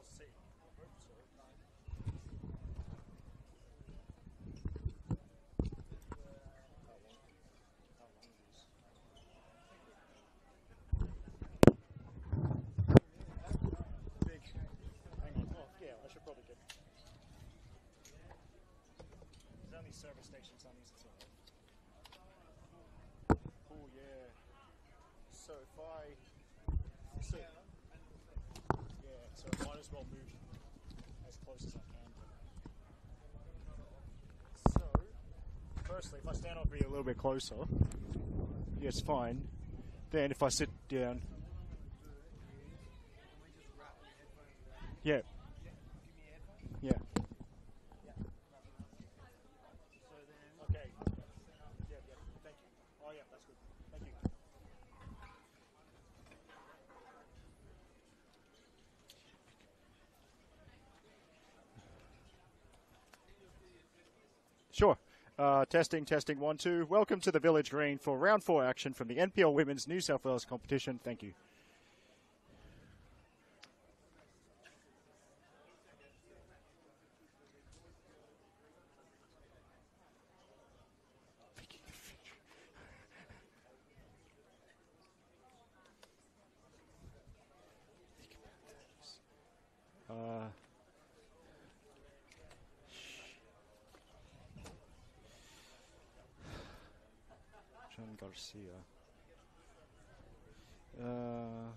LC. Big. Hang on. Yeah, I should probably get. There's only service stations on these. So. Oh yeah. So if I. So, yeah, so I might as well move as close as I can. So, firstly, if I stand up here a little bit closer, it's fine. Then if I sit down, yeah. Okay. Yeah, yeah. Thank you. Oh, yeah, that's good. Thank you. Sure. Uh, testing, testing, one, two. Welcome to the Village Green for round four action from the NPL Women's New South Wales competition. Thank you. Uh, John Garcia. Uh,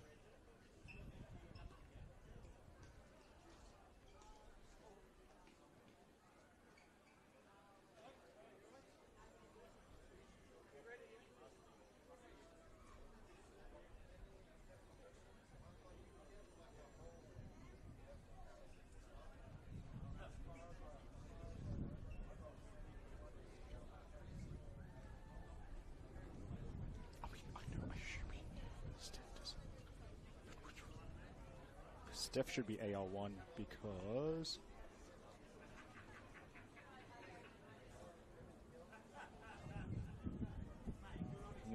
I mean, I know, assuming Steph doesn't. but which one? Steph should be AR1 because.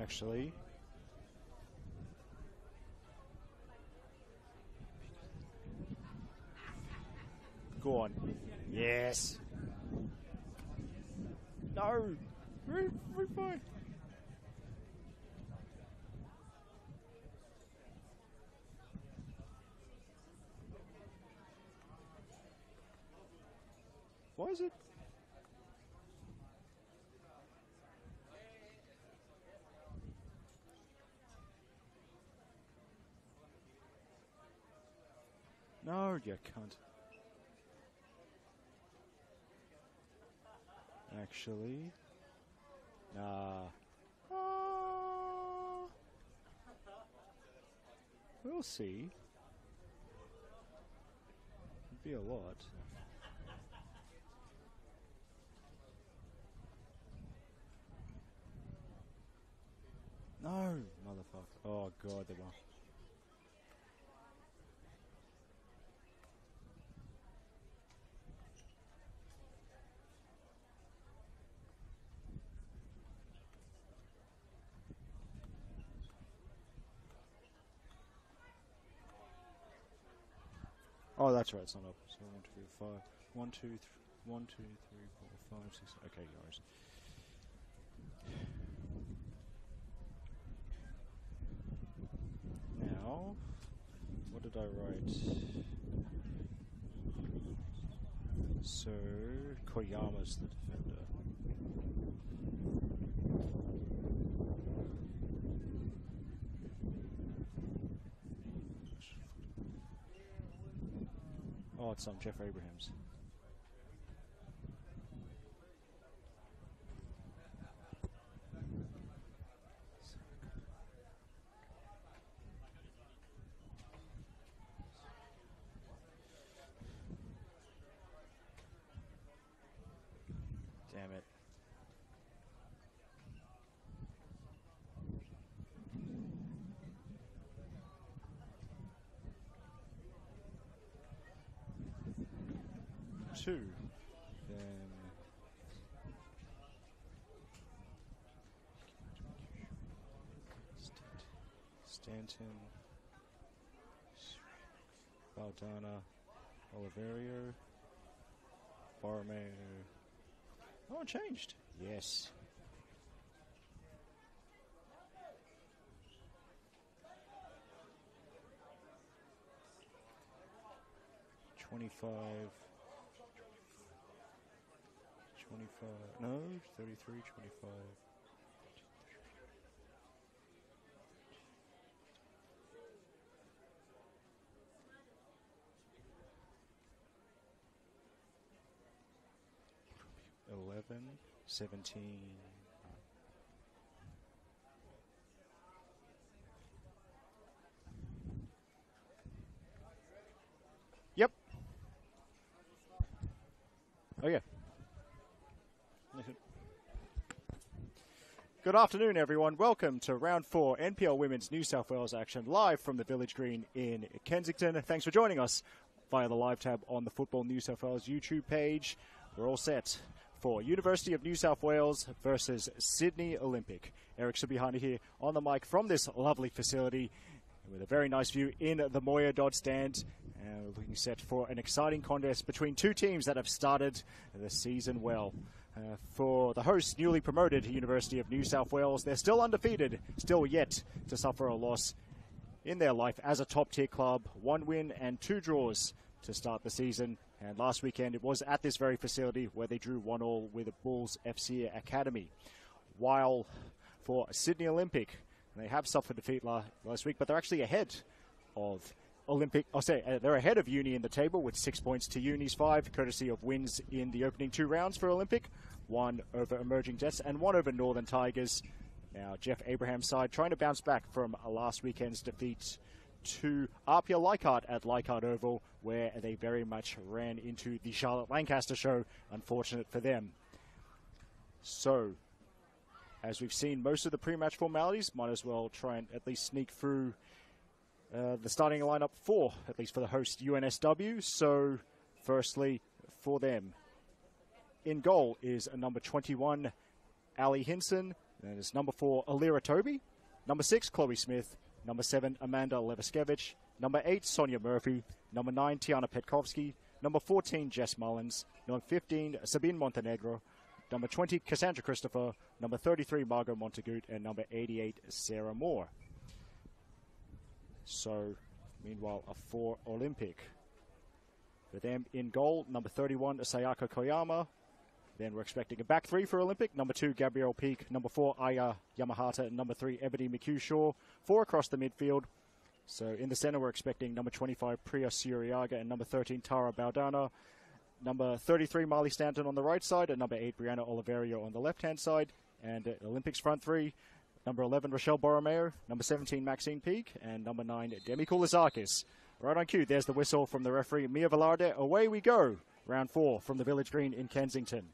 Actually. Go on. Yes. No. We're, Why is it? No, you can't. Actually, nah. Ah. We'll see. It'd be a lot. No, motherfucker. Oh god, they were. Oh, that's right. It's not up. So one, two, five. One, two, th- one, two, three, four, five, six. Okay, guys. Now, what did I write? So, Koyama's the defender. Oh, it's on Jeff Abrahams. Damn it. Two. Then. Stanton. Baldana. Oliverio, Borromeo. Oh, it changed. Yes. Twenty-five. 25, no, 33, 25. Eleven, seventeen. Yep. Oh yeah. Good afternoon, everyone. Welcome to round four NPL Women's New South Wales action live from the Village Green in Kensington. Thanks for joining us via the live tab on the Football New South Wales YouTube page. We're all set for University of New South Wales versus Sydney Olympic. Eric Subihani here on the mic from this lovely facility with a very nice view in the Moir Dodd stand. Uh, looking set for an exciting contest between two teams that have started the season well. Uh, for the hosts, newly promoted University of New South Wales, they're still undefeated, still yet to suffer a loss in their life as a top tier club. One win and two draws to start the season. And last weekend it was at this very facility where they drew one all with the Bulls FC Academy. While for Sydney Olympic, they have suffered defeat last week, but they're actually ahead of Olympic. I'll say uh, they're ahead of Uni in the table with six points to Uni's five, courtesy of wins in the opening two rounds for Olympic, one over Emerging Jets and one over Northern Tigers. Now Jeff Abraham's side trying to bounce back from last weekend's defeat to Apia Leichhardt at Leichhardt Oval, where they very much ran into the Charlotte Lancaster show. Unfortunate for them. So, as we've seen most of the pre-match formalities, might as well try and at least sneak through uh, the starting lineup for, at least for the host UNSW. So, firstly, for them, in goal is a number 21, Ali Hinson. And it's number four, Alira Toby. Number six, Chloe Smith. Number seven, Amanda Leviskevich. Number eight, Sonia Murphy. Number nine, Tiana Petkovsky. Number 14, Jess Mullins. Number 15, Sabine Montenegro. Number 20, Cassandra Christopher. Number 33, Margot Montagut. And number 88, Sarah Moore. So, meanwhile, a four Olympic. For them in goal, number 31, Sayaka Koyama. Then we're expecting a back three for Olympic. Number two, Gabrielle Peak. Number four, Aya Yamahata. Number three, Ebony McHugh Shaw. Four across the midfield. So in the center, we're expecting number 25, Priya Suriaga, and number 13, Tara Baldana. Number 33, Marley Stanton on the right side, and number 8, Brianna Oliverio on the left hand side. And Olympics front three, Number 11, Rochelle Borromeo. Number 17, Maxine Peak. And number 9, Demi Koulizakis. Right on cue, there's the whistle from the referee, Mia Velarde. Away we go. Round four from the Village Green in Kensington.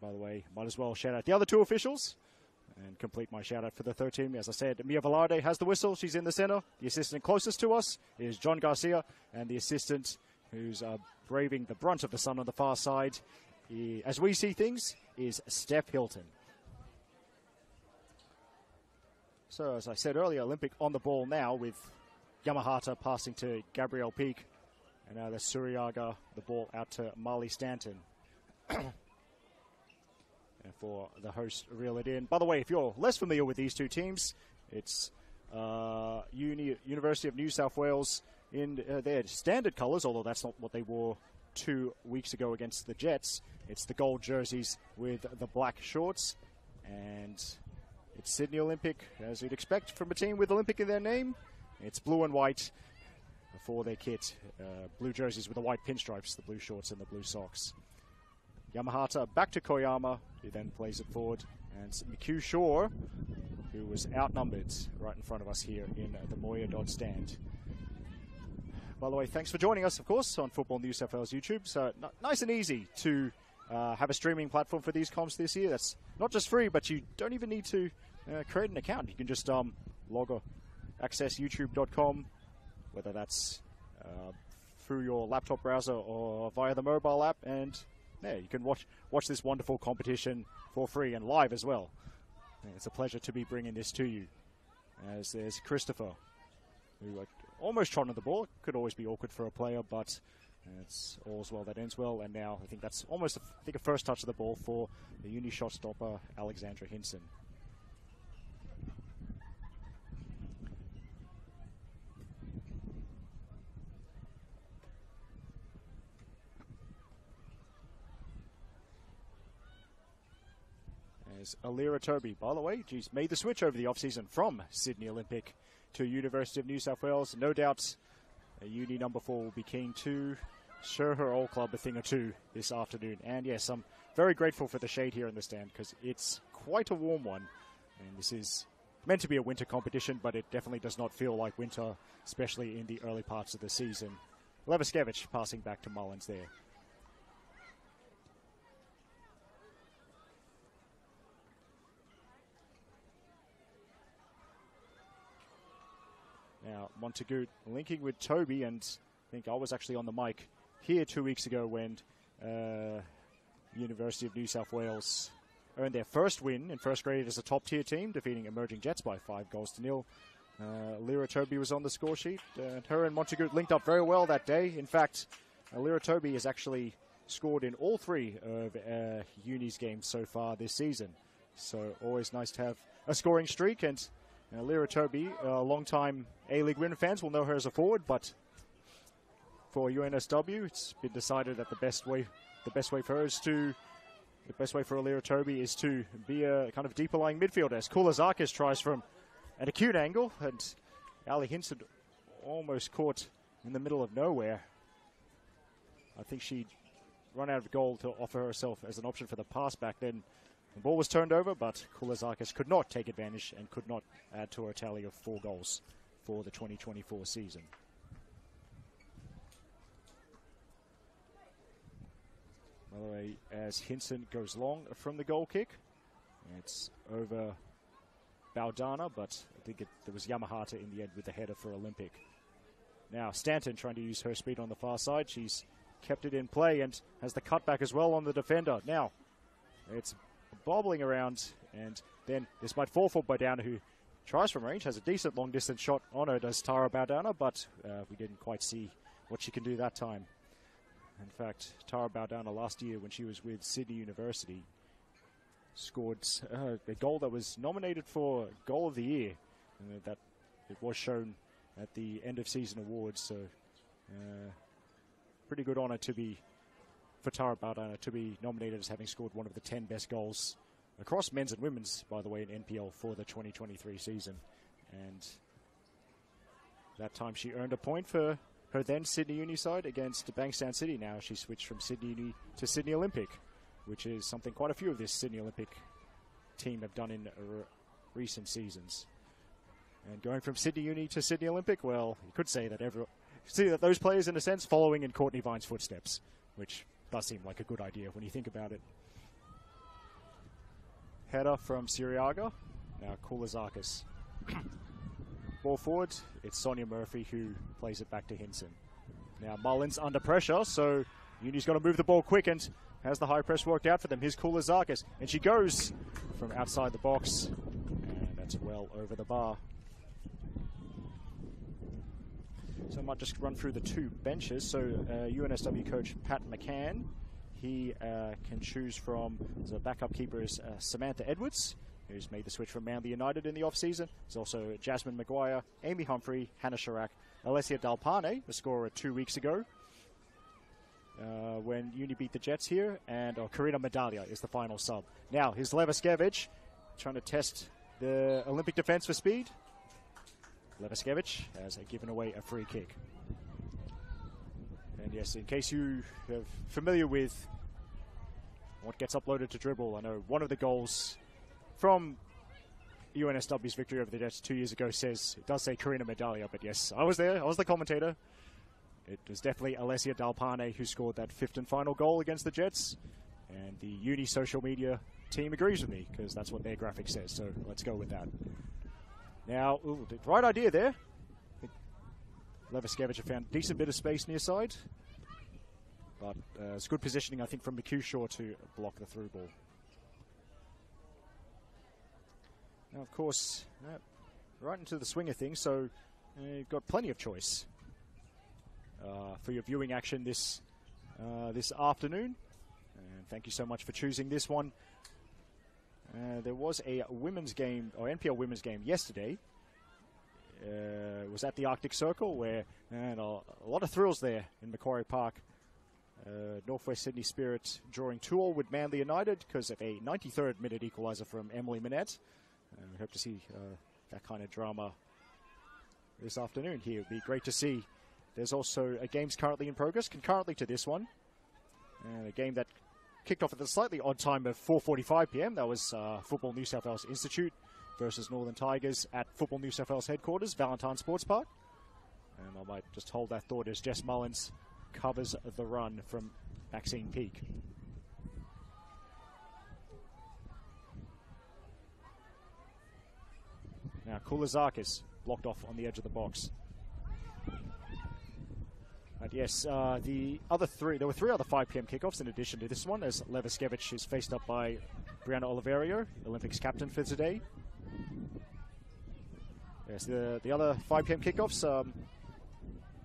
By the way, might as well shout out the other two officials and complete my shout out for the third team. As I said, Mia Velarde has the whistle. She's in the center. The assistant closest to us is John Garcia, and the assistant who's uh, braving the brunt of the sun on the far side, as we see things, is Steph Hilton. So, as I said earlier, Olympic on the ball now with Yamahata passing to Gabriel Peak. And now the Suriaga, the ball out to Marley Stanton. And for the host, reel it in. By the way, if you're less familiar with these two teams, it's uh, Uni- University of New South Wales in uh, their standard colours, although that's not what they wore two weeks ago against the Jets. It's the gold jerseys with the black shorts. And it's Sydney Olympic, as you'd expect from a team with Olympic in their name. It's blue and white for their kit. Uh, blue jerseys with the white pinstripes, the blue shorts and the blue socks. Yamahata back to Koyama, who then plays it forward. And McHugh Shaw, who was outnumbered right in front of us here in uh, the Moir Dodd stand. By the way, thanks for joining us, of course, on Football New South Wales YouTube. So nice and easy to uh, have a streaming platform for these comps this year. That's not just free, but you don't even need to uh, create an account. You can just um, log or access youtube.com, whether that's uh, through your laptop browser or via the mobile app, and yeah, you can watch watch this wonderful competition for free and live as well. It's a pleasure to be bringing this to you. As there's Christopher, who almost trotted the ball. Could always be awkward for a player, but it's all's well that ends well, and now I think that's almost a, I think a first touch of the ball for the uni shot stopper Alexandra Hinson. As Alira Toby, by the way, she's made the switch over the off-season from Sydney Olympic to University of New South Wales. No doubt a uni number four will be keen to show her old club a thing or two this afternoon. And yes, I'm very grateful for the shade here in the stand because it's quite a warm one. And this is meant to be a winter competition, but it definitely does not feel like winter, especially in the early parts of the season. Leviskevich passing back to Mullins there. Now, Montagut linking with Toby, and I think I was actually on the mic here two weeks ago when uh, University of New South Wales earned their first win in first grade as a top tier team, defeating Emerging Jets by five goals to nil. Uh, Lyra Toby was on the score sheet, and her and Montagut linked up very well that day. In fact, uh, Lyra Toby has actually scored in all three of uh, Uni's games so far this season. So always nice to have a scoring streak, and now, Lyra Toby, uh, long-time A-League Women fans will know her as a forward, but for UNSW, it's been decided that the best way, the best way for her is to, the best way for Lyra Toby is to be a kind of deeper lying midfielder. As Koulizakis tries from an acute angle, and Ali Hinson almost caught in the middle of nowhere. I think she'd run out of goal to offer herself as an option for the pass back then. The ball was turned over, but Koulizakis could not take advantage and could not add to a tally of four goals for the 2024 season. By the way, as Hinson goes long from the goal kick, it's over Baldana, but I think it, there was Yamahata in the end with the header for Olympic. Now Stanton trying to use her speed on the far side. She's kept it in play and has the cutback as well on the defender. Now it's bobbling around, and then this might fall for Baldana, who tries from range, has a decent long distance shot on her, does Tara Baldana, but uh, we didn't quite see what she can do that time. In fact, Tara Baldana last year when she was with Sydney University scored uh, a goal that was nominated for Goal of the Year. And that it was shown at the end of season awards, so uh, pretty good honour to be for Tara Baldana to be nominated as having scored one of the 10 best goals across men's and women's, by the way, in NPL for the 2023 season. And that time she earned a point for her then Sydney Uni side against Bankstown City. Now she switched from Sydney Uni to Sydney Olympic, which is something quite a few of this Sydney Olympic team have done in recent seasons. And going from Sydney Uni to Sydney Olympic, well, you could say that every, see that those players, in a sense, following in Courtney Vine's footsteps, which does seem like a good idea when you think about it. Header from Siriaga. Now Koulizakis. Ball forward. It's Sonia Murphy who plays it back to Hinson. Now Mullins under pressure, so Uni's got to move the ball quick and has the high press worked out for them. Here's Koulizakis, and she goes from outside the box, and that's well over the bar. So I might just run through the two benches. So uh, UNSW coach Pat McCann, he uh, can choose from the backup keeper is uh, Samantha Edwards, who's made the switch from Manly United in the off-season. There's also Jasmine Maguire, Amy Humphrey, Hannah Chirac, Alessia Dalpane, the scorer two weeks ago. Uh, when Uni beat the Jets here, and oh, Karina Medaglia is the final sub. Now, here's Leviskevich trying to test the Olympic defense for speed. Leviskevich has given away a free kick. And yes, in case you are familiar with what gets uploaded to Dribl, I know one of the goals from UNSW's victory over the Jets two years ago says, it does say Karina Medaglia, but yes, I was there, I was the commentator. It was definitely Alessia Dalpane who scored that fifth and final goal against the Jets. And the Uni social media team agrees with me because that's what their graphic says, so let's go with that. Now, ooh, right idea there. Leviskevich found a decent bit of space near side. But uh, it's good positioning, I think, from McHugh Shaw to block the through ball. Now, of course, uh, right into the swing of things, so uh, you've got plenty of choice. uh, for your viewing action this uh, this afternoon. And thank you so much for choosing this one. Uh, there was a women's game, or NPL women's game yesterday. Uh, it was at the Arctic Circle, where and a, a lot of thrills there in Macquarie Park. Uh, Northwest Sydney Spirit drawing 2 all with Manly United because of a 93rd minute equaliser from Emily Minette. Uh, we hope to see uh, that kind of drama this afternoon here. It'd be great to see. There's also a games currently in progress, concurrently to this one. And a game that kicked off at the slightly odd time of 4.45 p.m. That was uh, Football New South Wales Institute versus Northern Tigers at Football New South Wales headquarters, Valentine Sports Park. And I might just hold that thought as Jess Mullins covers the run from Maxine Peak. Now Koulizakis blocked off on the edge of the box. But yes, uh, the other three, there were three other 5 p.m. kickoffs in addition to this one, as Leviskevich is faced up by Brianna Oliverio, Olympics captain for today. Yes, the, the other 5 p.m. kickoffs um,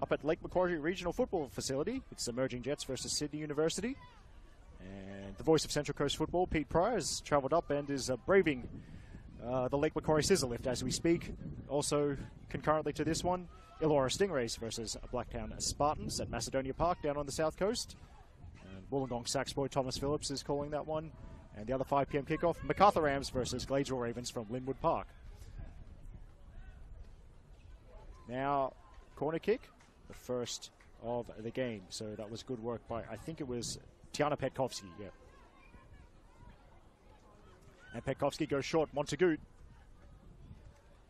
up at Lake Macquarie Regional Football Facility. It's Emerging Jets versus Sydney University. And the voice of Central Coast Football, Pete Pryor, has travelled up and is uh, braving uh, the Lake Macquarie Scissor Lift as we speak. Also, concurrently to this one, Illawarra Stingrays versus Blacktown Spartans at Macedonia Park down on the south coast. And Wollongong Sax boy Thomas Phillips is calling that one. And the other 5 p.m. kickoff, Macarthur Rams versus Gladesville Ravens from Linwood Park. Now, corner kick, the first of the game. So that was good work by, I think it was Tiana Petkovsky, yeah. And Petkovsky goes short. Montagut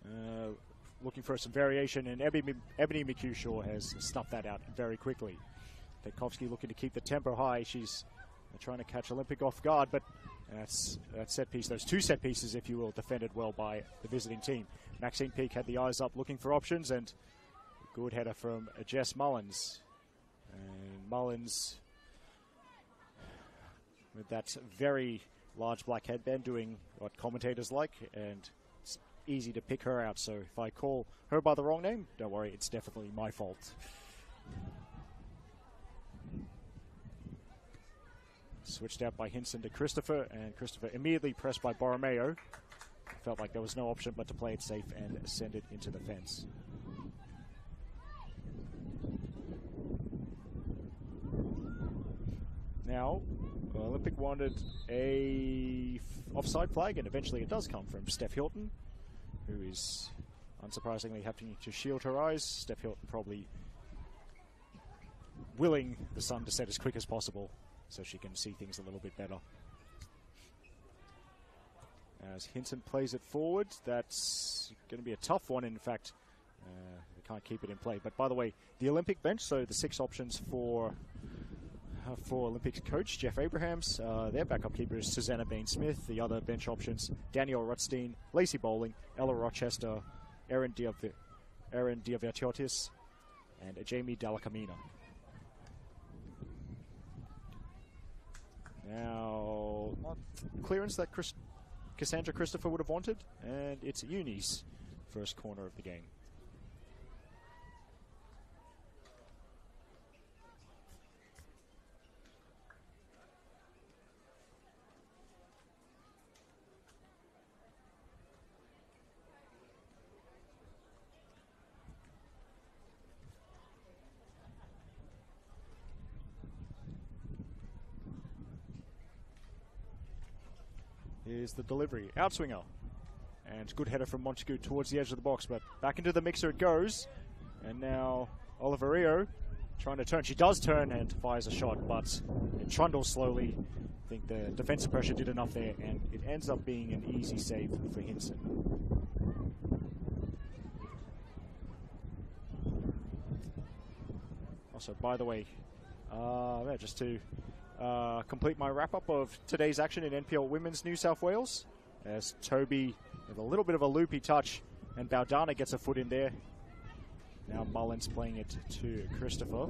uh, looking for some variation, and Ebony, Ebony has snuffed that out very quickly. Petkovsky looking to keep the tempo high. She's uh, trying to catch Olympic off guard, but that's that set piece, those two set pieces, if you will, defended well by the visiting team. Maxine Peak had the eyes up looking for options, and good header from Jess Mullins. And Mullins with that very large black headband doing what commentators like, and easy to pick her out. So if I call her by the wrong name, don't worry, it's definitely my fault. Switched out by Hinson to Christopher, and Christopher immediately pressed by Borromeo. Felt like there was no option but to play it safe and send it into the fence. Now, Olympic wanted a offside flag, and eventually it does come from Steph Hilton, who is unsurprisingly having to shield her eyes. Steph Hilton probably willing the sun to set as quick as possible so she can see things a little bit better. As Hinson plays it forward, that's going to be a tough one. In fact, uh, they can't keep it in play. But by the way, the Olympic bench, so the six options for for Olympics coach Jeff Abrahams. Uh, their backup keeper is Susanna Bean Smith. The other bench options Daniel Rutstein, Lacey Bowling, Ella Rochester, Erin, Diav- Erin Diavertiotis, and Jamie Dallacamina. Now, clearance that Chris- Cassandra Christopher would have wanted, and it's Uni's first corner of the game. Here's the delivery. Outswinger. And good header from Montague towards the edge of the box, but back into the mixer it goes. And now Oliverio trying to turn. She does turn and fires a shot, but it trundles slowly. I think the defensive pressure did enough there, and it ends up being an easy save for Hinson. Also, by the way, uh, yeah, just to uh, complete my wrap up of today's action in NPL Women's New South Wales. As Toby with a little bit of a loopy touch, and Baldana gets a foot in there. Now Mullins playing it to Christopher.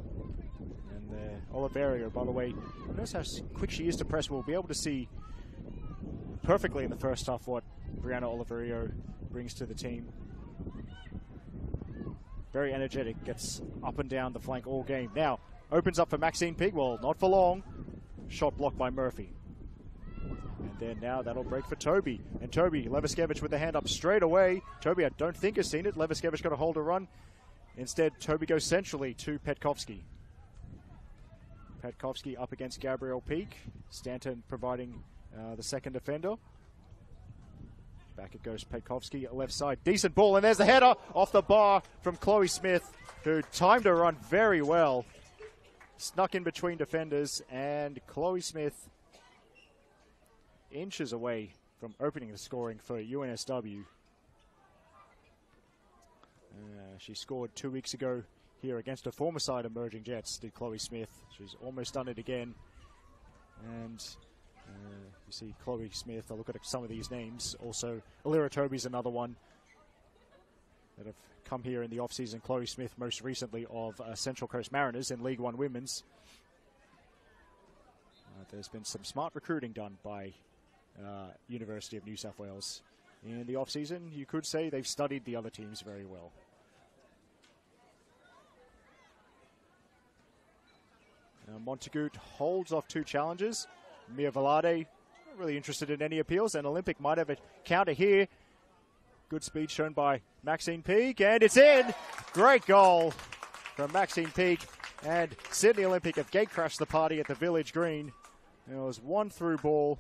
And uh, Oliverio, by the way, notice how quick she is to press. We'll be able to see perfectly in the first half what Brianna Oliverio brings to the team. very energetic, gets up and down the flank all game. Now, opens up for Maxine Peake. Well, not for long. Shot blocked by Murphy. And then now that'll break for Toby. And Toby, Leviskevich with the hand up straight away. Toby, I don't think has seen it. Leviskevich got a hold of run. Instead, Toby goes centrally to Petkovsky. Petkovsky up against Gabriel Peak. Stanton providing uh, the second defender. Back it goes Petkovsky, left side. Decent ball, and there's the header off the bar from Chloe Smith, who timed her run very well. Snuck in between defenders, and Chloe Smith inches away from opening the scoring for UNSW. Uh, she scored two weeks ago here against a former side Emerging Jets, did Chloe Smith. She's almost done it again. And uh, you see Chloe Smith. I'll look at some of these names. Also, Alira Toby's another one that have come here in the off-season. Chloe Smith, most recently of uh, Central Coast Mariners in League One Women's. Uh, there's been some smart recruiting done by uh, University of New South Wales in the off-season. You could say they've studied the other teams very well. Now holds off two challenges. Mia Velarde, not really interested in any appeals, and Olympic might have a counter here. Good speed shown by Maxine Peake, and it's in. Great goal from Maxine Peake. And Sydney Olympic have gate crashed the party at the Village Green. It was one through ball.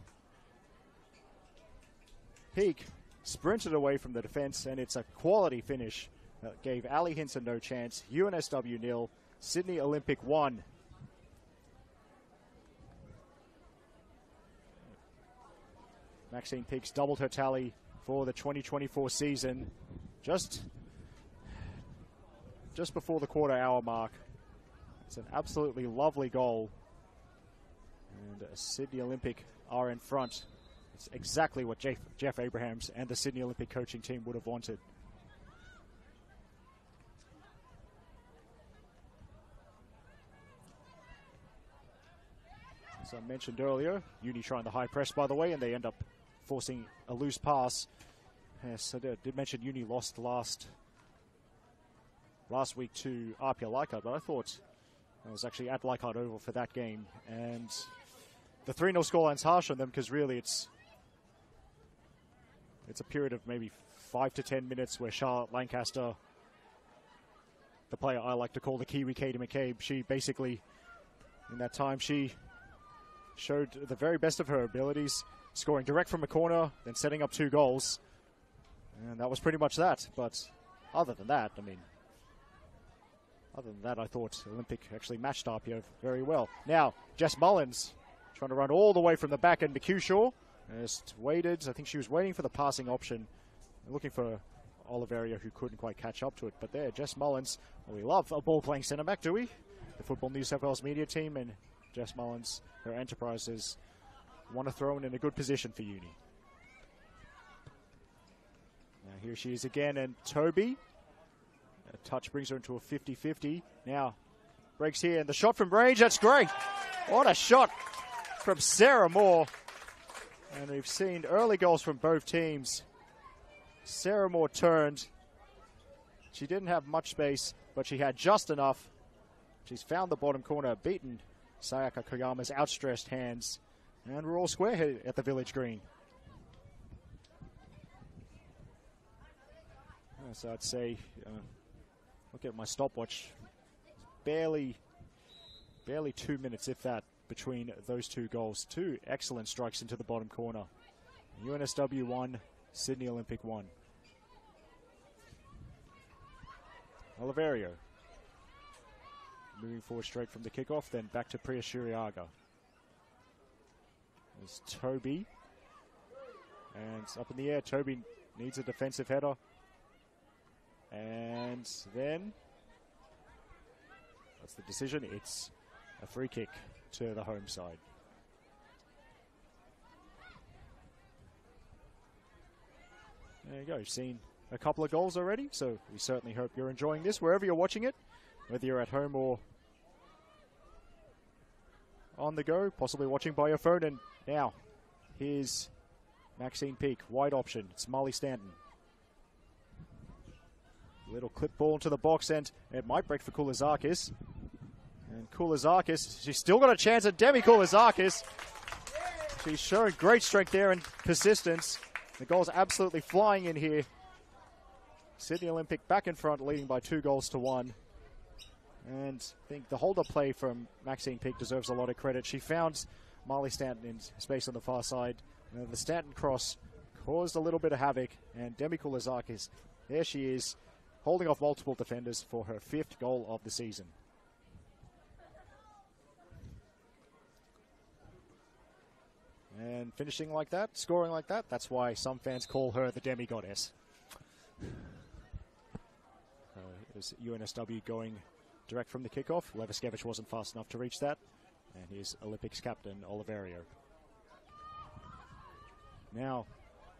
Peake sprinted away from the defence, and it's a quality finish that gave Ali Hinson no chance. UNSW nil, Sydney Olympic one. Maxine Peake's doubled her tally for the 2024 season just just before the quarter hour mark. It's an absolutely lovely goal. And uh, Sydney Olympic are in front. It's exactly what Jeff, Jeff Abrahams and the Sydney Olympic coaching team would have wanted. As I mentioned earlier, Uni trying the high press, by the way, and they end up forcing a loose pass. Yes, I did, mention Uni lost last last week to Apia Leichhardt, but I thought I was actually at Leichhardt Oval for that game, and the 3 0 scoreline's harsh on them because really it's it's a period of maybe five to ten minutes where Charlotte Lancaster, the player I like to call the Kiwi Katie McCabe, she basically, in that time, she showed the very best of her abilities scoring direct from a corner, then setting up two goals. And that was pretty much that. But other than that, I mean, other than that, I thought Olympic actually matched Apia very well. Now, Jess Mullins trying to run all the way from the back to Cushaw. Just waited. I think she was waiting for the passing option, looking for Oliverio, who couldn't quite catch up to it. But there, Jess Mullins. Well, we love a ball playing centre back, do we? The Football New South Wales media team and Jess Mullins, her enterprises want to throw in in a good position for Uni. Now here she is again, and Toby. A touch brings her into a 50-50. Now breaks here, and the shot from range, that's great. What a shot from Sarah Moore. And we've seen early goals from both teams. Sarah Moore turned. She didn't have much space, but she had just enough. She's found the bottom corner, beaten Sayaka Koyama's outstretched hands. And we're all square here at the Village Green. So I'd say, uh, look at my stopwatch, barely, barely two minutes, if that, between those two goals. Two excellent strikes into the bottom corner. UNSW 1, Sydney Olympic 1. Oliverio moving forward straight from the kickoff, then back to Priya Shuriaga. There's Toby. And up in the air. Toby needs a defensive header. And then that's the decision. It's a free kick to the home side. There you go. You've seen a couple of goals already, so we certainly hope you're enjoying this wherever you're watching it, whether you're at home or on the go, possibly watching by your phone. And now, here's Maxine Peak, wide option. It's Molly Stanton. little clip ball into the box, and it might break for Koulizakis. And Koulizakis, she's still got a chance at Demi Koulizakis. She's showing great strength there and persistence. The goal's absolutely flying in here. Sydney Olympic back in front, leading by two goals to one. And I think the hold-up play from Maxine Peak deserves a lot of credit. She found Marley Stanton in space on the far side. The Stanton cross caused a little bit of havoc, and Demi Koulizakis, there she is, holding off multiple defenders for her fifth goal of the season. And finishing like that, scoring like that, that's why some fans call her the demi goddess. Uh, it was UNSW going direct from the kickoff. Leviskevich wasn't fast enough to reach that. And here's Olympics captain Oliverio. Now,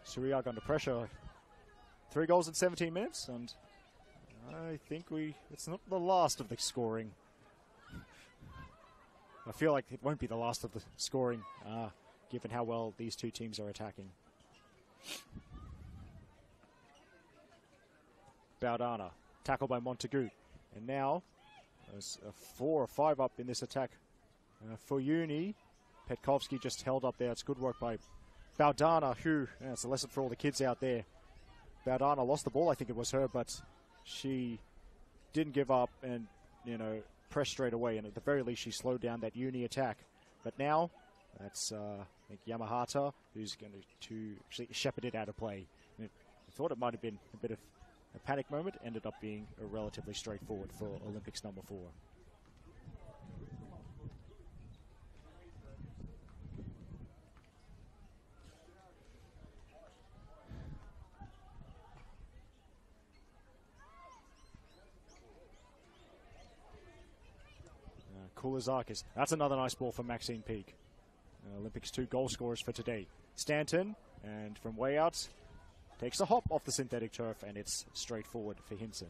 Suriag under pressure. Three goals in 17 minutes, and I think we. It's not the last of the scoring. I feel like it won't be the last of the scoring. Uh, given how well these two teams are attacking. Baldana, tackled by Montagu. And now, there's a four or five up in this attack uh, for Uni. Petkovsky just held up there. It's good work by Baldana, who, yeah, it's a lesson for all the kids out there. Baldana lost the ball, I think it was her, but she didn't give up and, you know, pressed straight away. And at the very least, she slowed down that Uni attack. But now, that's uh, I think Yamahata who's going to actually shepherd it out of play. I thought it might have been a bit of a panic moment, ended up being a relatively straightforward for Olympics number four. Uh, Koulizakis. That's another nice ball for Maxine Peak. Uh, Olympics two goal scorers for today. Stanton, and from way out, takes a hop off the synthetic turf, and it's straightforward for Hinson.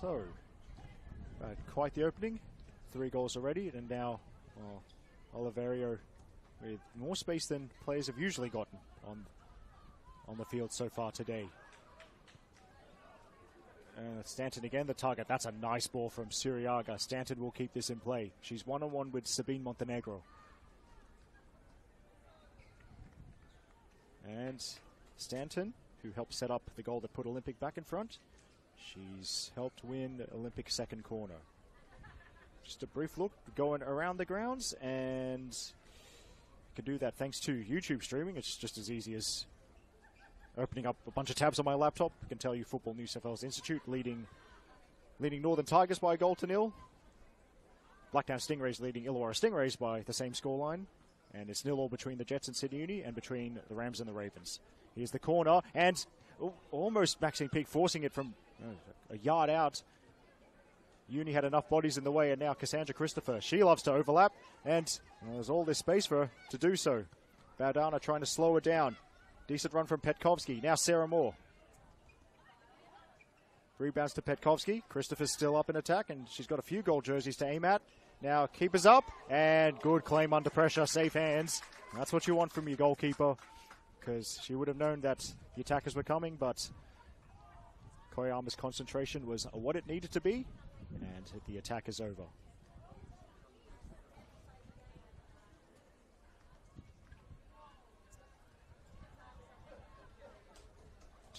So, uh, quite the opening. Three goals already, and now well, Oliverio with more space than players have usually gotten on on the field so far today. Uh, Stanton again, the target. That's a nice ball from Suriaga. Stanton will keep this in play. She's one on one with Sabine Montenegro. And Stanton, who helped set up the goal that put Olympic back in front, She's helped win Olympic second corner. Just a brief look going around the grounds and you can do that thanks to YouTube streaming. It's just as easy as opening up a bunch of tabs on my laptop. I can tell you Football New South Wales Institute leading leading Northern Tigers by a goal to nil. Blacktown Stingrays leading Illawarra Stingrays by the same scoreline. And it's nil all between the Jets and Sydney Uni and between the Rams and the Ravens. Here's the corner and oh, almost Maxine Peak forcing it from uh, a yard out. Uni had enough bodies in the way, and now Cassandra Christopher. She loves to overlap, and there's all this space for her to do so. Baldana trying to slow her down. Decent run from Petkovsky. Now Sarah Moore. Rebounds to Petkovsky. Christopher's still up in attack, and she's got a few gold jerseys to aim at. Now keepers up, and good claim under pressure. Safe hands. That's what you want from your goalkeeper, because she would have known that the attackers were coming, but Koyama's concentration was what it needed to be, and the attack is over.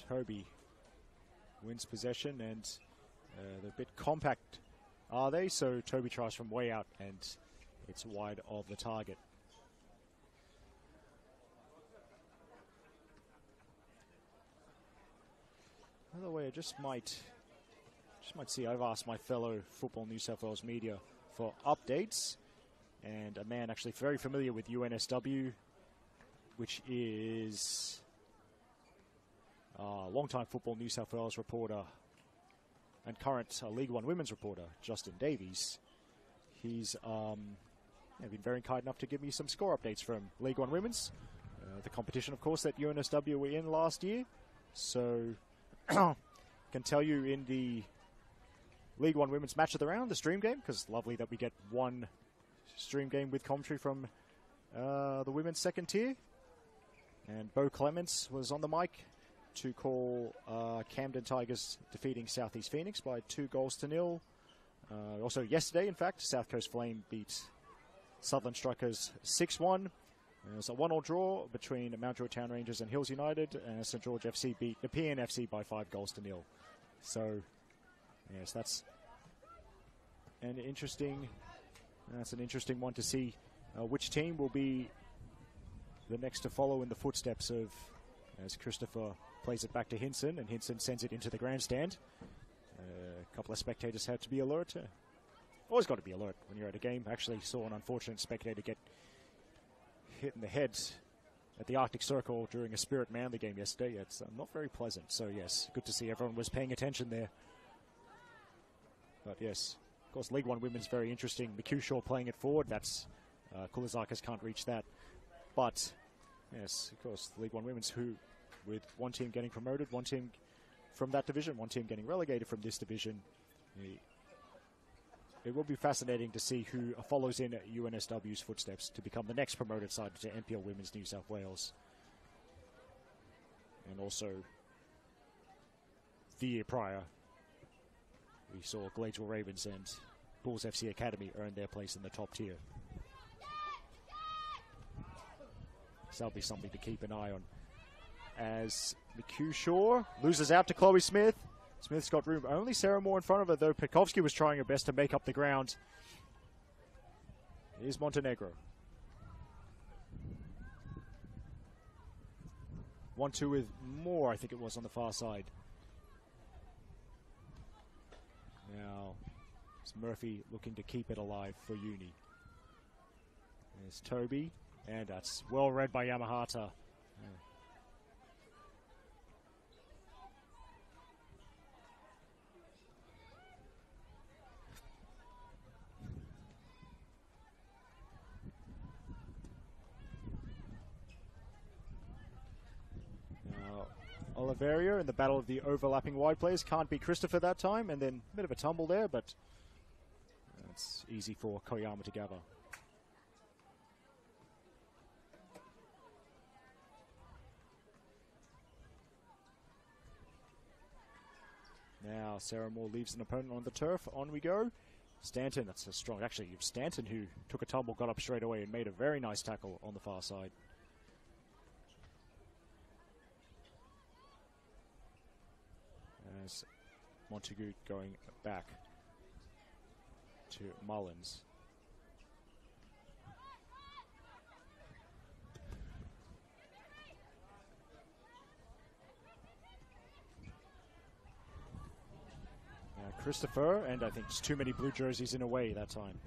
Toby wins possession, and uh, they're a bit compact, are they? So Toby tries from way out, and it's wide of the target. By the way, I just might just might see. I've asked my fellow Football New South Wales media for updates, and a man actually very familiar with UNSW, which is a long-time Football New South Wales reporter and current uh, League One women's reporter, Justin Davies. he's um, been very kind enough to give me some score updates from League One Women's, uh, the competition, of course, that UNSW were in last year. So, can tell you in the League One Women's Match of the Round, the stream game, because lovely that we get one stream game with commentary from uh, the women's second tier. And Bo Clements was on the mic to call uh, Camden Tigers defeating Southeast Phoenix by two goals to nil. Uh, also, yesterday, in fact, South Coast Flame beat Southern Strikers 6 1. It was a one all draw between Mount Druitt Town Rangers and Hills United, and St George FC beat the PNFC by five goals to nil. So, yes, that's an interesting. That's an interesting one to see uh, which team will be the next to follow in the footsteps of as Christopher plays it back to Hinson, and Hinson sends it into the grandstand. Uh, a couple of spectators had to be alert. Uh, always got to be alert when you're at a game. Actually, saw an unfortunate spectator get hit in the head at the Arctic Circle during a Spirit Manly game yesterday. It's uh, not very pleasant. So yes, good to see everyone was paying attention there. But yes, of course, League One Women's very interesting. McHugh playing it forward. That's uh, Koulizakis can't reach that. But yes, of course, League One Women's who with one team getting promoted, one team from that division, one team getting relegated from this division. It will be fascinating to see who follows in UNSW's footsteps to become the next promoted side to NPL Women's New South Wales. And also, the year prior, we saw Gladesville Ravens and Bulls FC Academy earn their place in the top tier. So that'll be something to keep an eye on as McHugh Shaw loses out to Chloe Smith. Smith's got room. Only Sarah Moore in front of her, though. Petkovsky was trying her best to make up the ground. Here's Montenegro. 1 2 with Moore, I think it was, on the far side. Now, it's Murphy looking to keep it alive for Uni. There's Toby, and that's well read by Yamahata. Oliverio in the battle of the overlapping wide players. Can't beat Christopher that time, and then a bit of a tumble there, but it's easy for Koyama to gather. Now Sarah Moore leaves an opponent on the turf. On we go. Stanton, that's a strong. Actually, Stanton who took a tumble, got up straight away, and made a very nice tackle on the far side. As Montague going back to Mullins. Uh, Christopher, and I think it's too many blue jerseys in a way that time.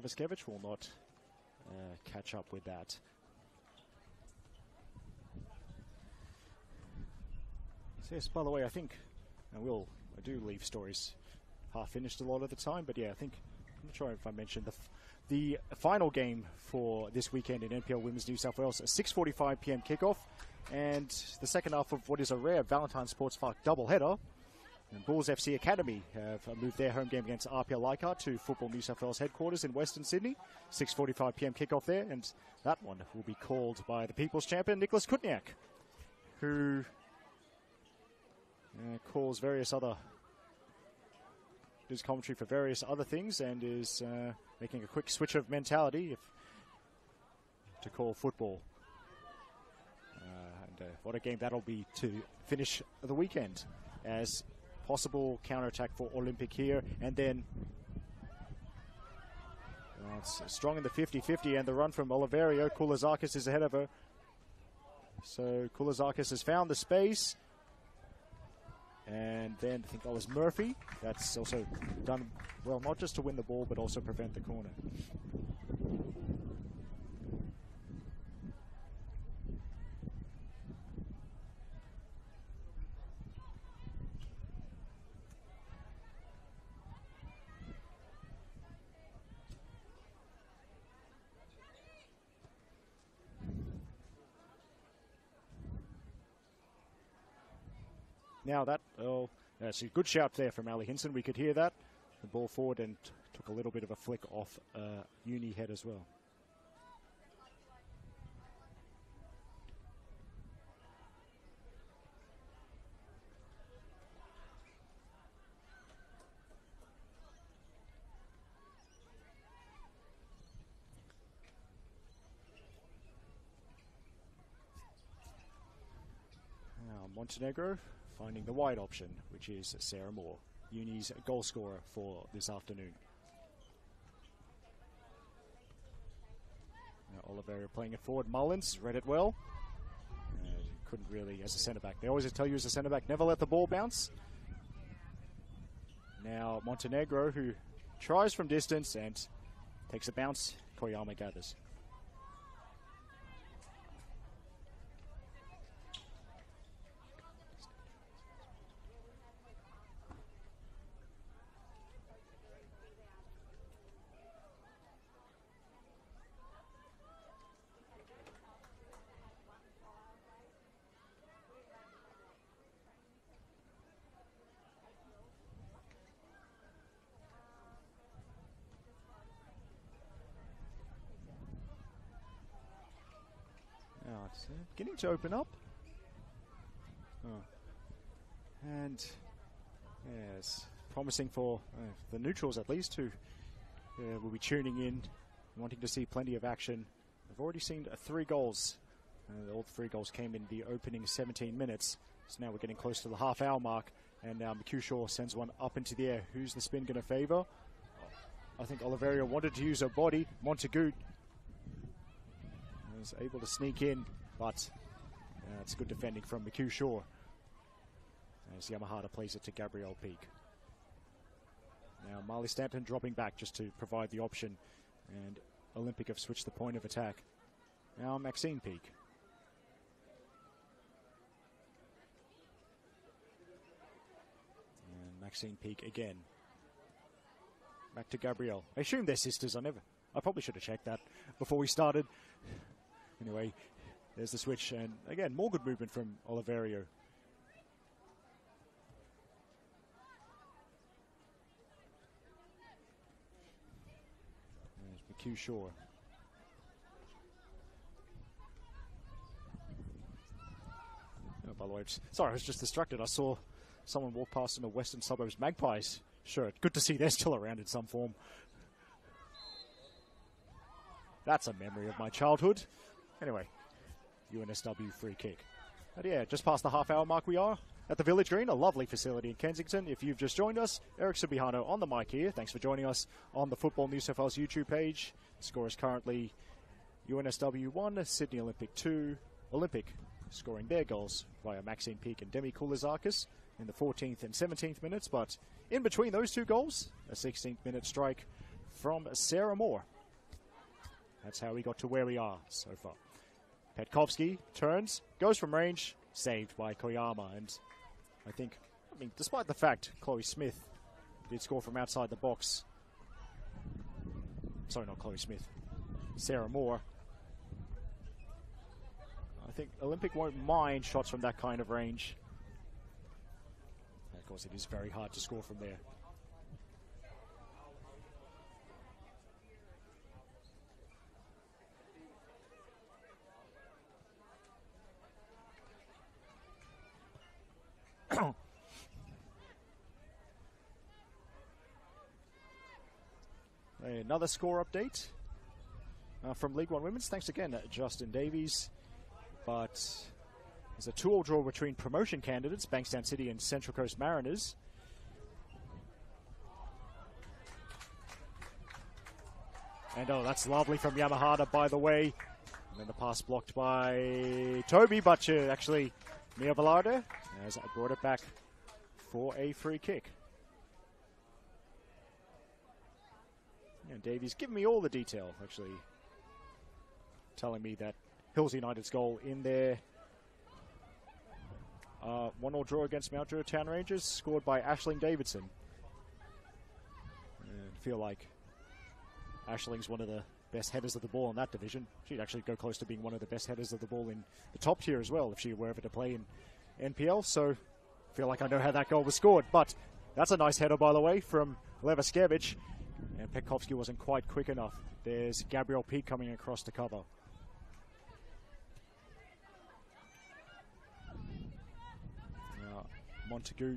Leviskevich will not uh, catch up with that. So yes, by the way, I think I will. I do leave stories half finished a lot of the time, but yeah, I think I'm not sure if I mentioned the the final game for this weekend in NPL Women's New South Wales, a 6:45 p.m. kickoff, and the second half of what is a rare Valentine Sports Park doubleheader. And Bulls FC Academy have moved their home game against Apia Leichhardt to Football New South Wales headquarters in Western Sydney. 6:45 p.m. kickoff there, and that one will be called by the People's Champion Nicholas Kutniak, who uh, calls various other does commentary for various other things, and is uh, making a quick switch of mentality if, to call football uh, what a game that'll be to finish the weekend as possible counterattack for Olympic here. And then uh, it's strong in the 50-50 and the run from Oliverio. Koulizakis is ahead of her. So Koulizakis has found the space. And then I think that was Murphy. That's also done well, not just to win the ball, but also prevent the corner. Now that, oh, that's a good shout there from Ali Hinson. We could hear that. The ball forward and took a little bit of a flick off uh, Uni head as well. Montenegro finding the wide option, which is Sarah Moore, Uni's goal scorer for this afternoon. Now Oliverio playing it forward. Mullins read it well. Couldn't really, as a centre back. They always tell you as a centre back, never let the ball bounce. Now Montenegro, who tries from distance and takes a bounce. Koyama gathers. Beginning to open up. Oh. And yes, promising for uh, the neutrals at least who uh, will be tuning in, wanting to see plenty of action. I've already seen uh, three goals. Uh, all three goals came in the opening 17 minutes. So now we're getting close to the half hour mark. And now McHugh Shaw sends one up into the air. Who's the spin going to favour? I think Oliverio wanted to use her body. Montagut was able to sneak in, but uh, it's good defending from McHugh Shaw. As Yamahata plays it to Gabrielle Peak. Now Marley Stanton dropping back just to provide the option, and Olympic have switched the point of attack. Now Maxine Peak. And Maxine Peak again. Back to Gabrielle. I assume they're sisters. I never. I probably should have checked that before we started. Anyway, there's the switch, and again, more good movement from Oliverio. There's McHugh Shaw. Oh, by the way, sorry, I was just distracted. I saw someone walk past in a Western Suburbs Magpies shirt. Good to see they're still around in some form. That's a memory of my childhood. Anyway, UNSW free kick. But yeah, just past the half hour mark we are at the Village Green, a lovely facility in Kensington. If you've just joined us, Eric Subihano on the mic here. Thanks for joining us on the Football New South Wales YouTube page. The score is currently UNSW 1, Sydney Olympic 2. Olympic scoring their goals via Maxine Peak and Demi Koulizakis in the 14th and 17th minutes. But in between those two goals, a 16th minute strike from Sarah Moore. That's how we got to where we are so far. Petkovsky turns, goes from range, saved by Koyama. And I think, I mean, despite the fact Chloe Smith did score from outside the box, sorry, not Chloe Smith, Sarah Moore, I think Olympic won't mind shots from that kind of range. Of course, it is very hard to score from there. Another score update uh, from League One Women's. Thanks again, uh, Justin Davies. But There's a two-all draw between promotion candidates, Bankstown City and Central Coast Mariners. And oh, that's lovely from Yamahata, by the way. And then the pass blocked by Toby, but actually Mia Velarde has brought it back for a free kick. And Davies giving me all the detail, actually telling me that Hills United's goal in there. Uh, one all draw against Mount Druitt Town Rangers, scored by Ashling Davidson. And feel like Ashling's one of the best headers of the ball in that division. She'd actually go close to being one of the best headers of the ball in the top tier as well if she were ever to play in NPL. So feel like I know how that goal was scored. But that's a nice header, by the way, from Levaskevich. And Petkovsky wasn't quite quick enough. There's Gabriel Peak coming across to cover. Now, Montagu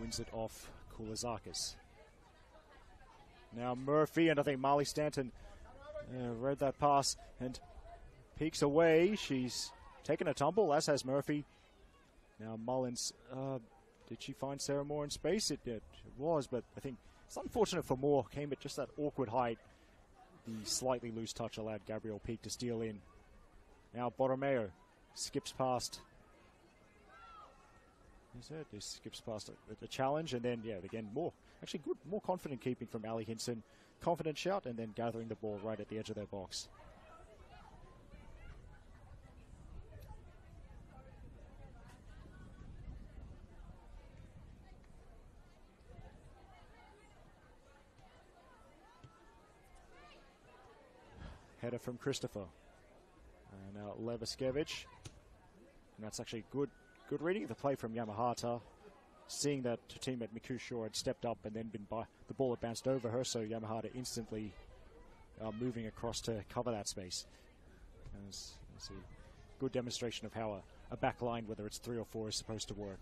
wins it off Koulizakis. Now Murphy, and I think Marley Stanton uh, read that pass and peeks away. She's taken a tumble, as has Murphy. Now Mullins, uh, did she find Sarah Moore in space? It, did. it, was, but I think it's unfortunate for Moore. Came at just that awkward height. The slightly loose touch allowed Gabriel Peak to steal in. Now Borromeo skips past. Is it? He skips past the challenge, and then yeah, again more actually good, more confident keeping from Ali Hinson. Confident shout, and then gathering the ball right at the edge of their box. Header from Christopher. And now Levaskevich. And that's actually good good reading of the play from Yamahata. Seeing that her teammate Miku had stepped up and then been by the ball had bounced over her, so Yamahata instantly uh, moving across to cover that space. As a good demonstration of how a, a back line, whether it's three or four, is supposed to work.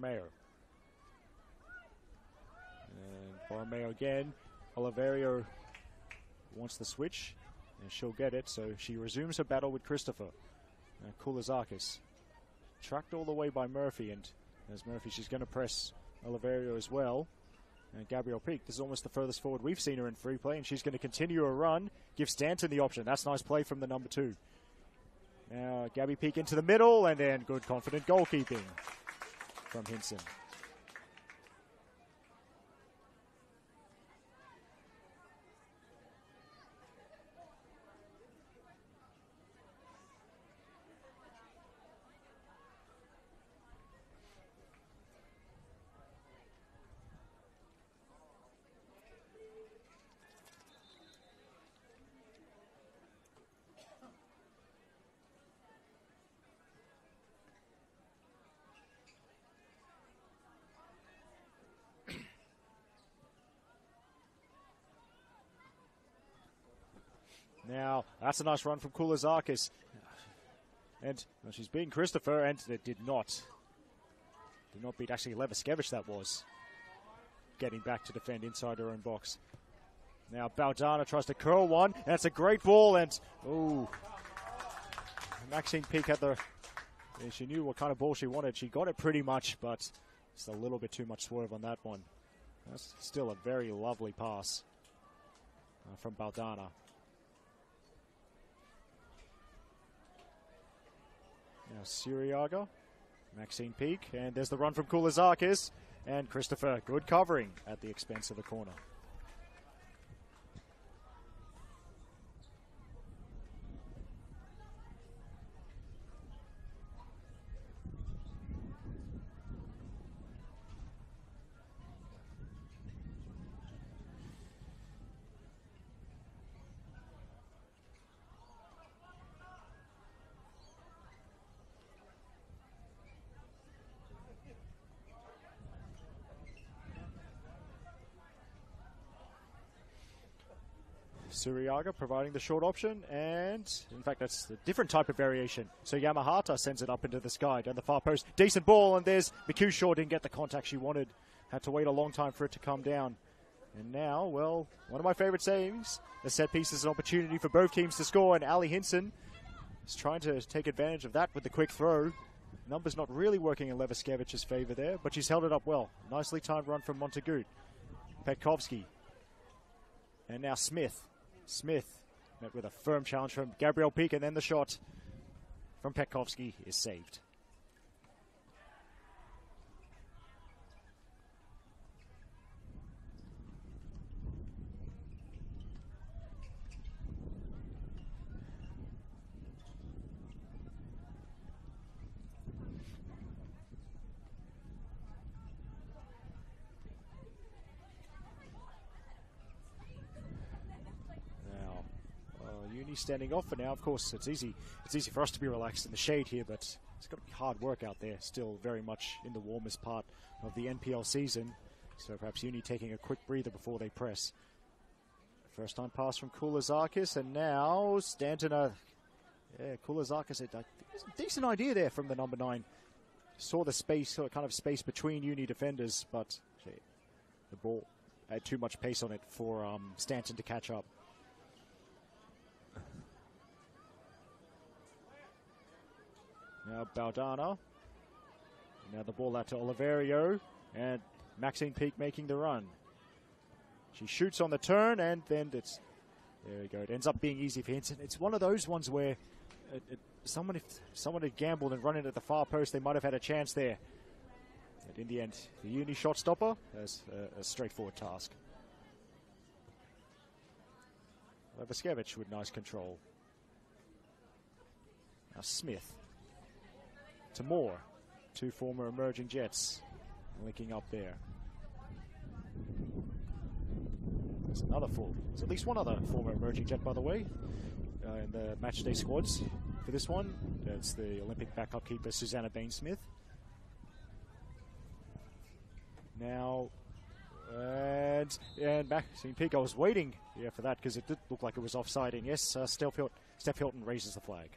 Borromeo. And Borromeo again. Oliverio wants the switch, and she'll get it, so she resumes her battle with Christopher. Uh, Koulizakis. Tracked all the way by Murphy, and as Murphy, she's going to press Oliverio as well. And Gabriel Peak, this is almost the furthest forward we've seen her in free play, and she's going to continue her run, give Stanton the option. That's nice play from the number two. Now, Gabby Peak into the middle, and then good confident goalkeeping from Hinson. Now, that's a nice run from Koulizakis. And well, she's beaten Christopher, and it did not. Did not beat actually Levaskevich, that was. Getting back to defend inside her own box. Now Baldana tries to curl one. That's a great ball, and ooh. Maxine Peak had the. She knew what kind of ball she wanted. She got it pretty much, but just a little bit too much swerve on that one. That's still a very lovely pass uh, from Baldana. Now Siriaga, Maxine Peak, and there's the run from Koulizakis, and Christopher, good covering at the expense of the corner. Suriaga providing the short option, and in fact, that's a different type of variation. So Yamahata sends it up into the sky down the far post. Decent ball, and there's McHugh Shaw didn't get the contact she wanted. Had to wait a long time for it to come down. And now, well, one of my favorite sayings the set piece is an opportunity for both teams to score, and Ali Hinson is trying to take advantage of that with the quick throw. Numbers not really working in Levaskevich's favor there, but she's held it up well. Nicely timed run from Montagut. Petkovsky. And now Smith. Smith met with a firm challenge from Gabriel Peak, and then the shot from Petkovsky is saved. Now, uh, Uni standing off for now. Of course, it's easy. It's easy for us to be relaxed in the shade here, but it's got to be hard work out there. Still very much in the warmest part of the NPL season. So perhaps Uni taking a quick breather before they press. First time pass from Koulizakis, and now Stanton. Uh, yeah, Koulizakis had a decent idea there from the number nine. Saw the space, sort of kind of space between Uni defenders, but gee, the ball had too much pace on it for um, Stanton to catch up. Now Baldana. Now the ball out to Oliverio. And Maxine Peak making the run. She shoots on the turn and then it's. There we go. It ends up being easy for Hinson. It's one of those ones where it, it, someone, if someone had gambled and run it at the far post, they might have had a chance there. But in the end, the uni shot stopper is a, a straightforward task. Levaskevich with nice control. Now Smith to Moore. Two former emerging Jets linking up there. There's another full. There's at least one other former emerging Jet, by the way, uh, in the matchday squads for this one. That's the Olympic backup keeper Susanna Bain-Smith. Now, and and back. Seeing Peak, I was waiting yeah for that because it did look like it was offsiding. Yes, uh, Steph, Hilton, Steph Hilton raises the flag.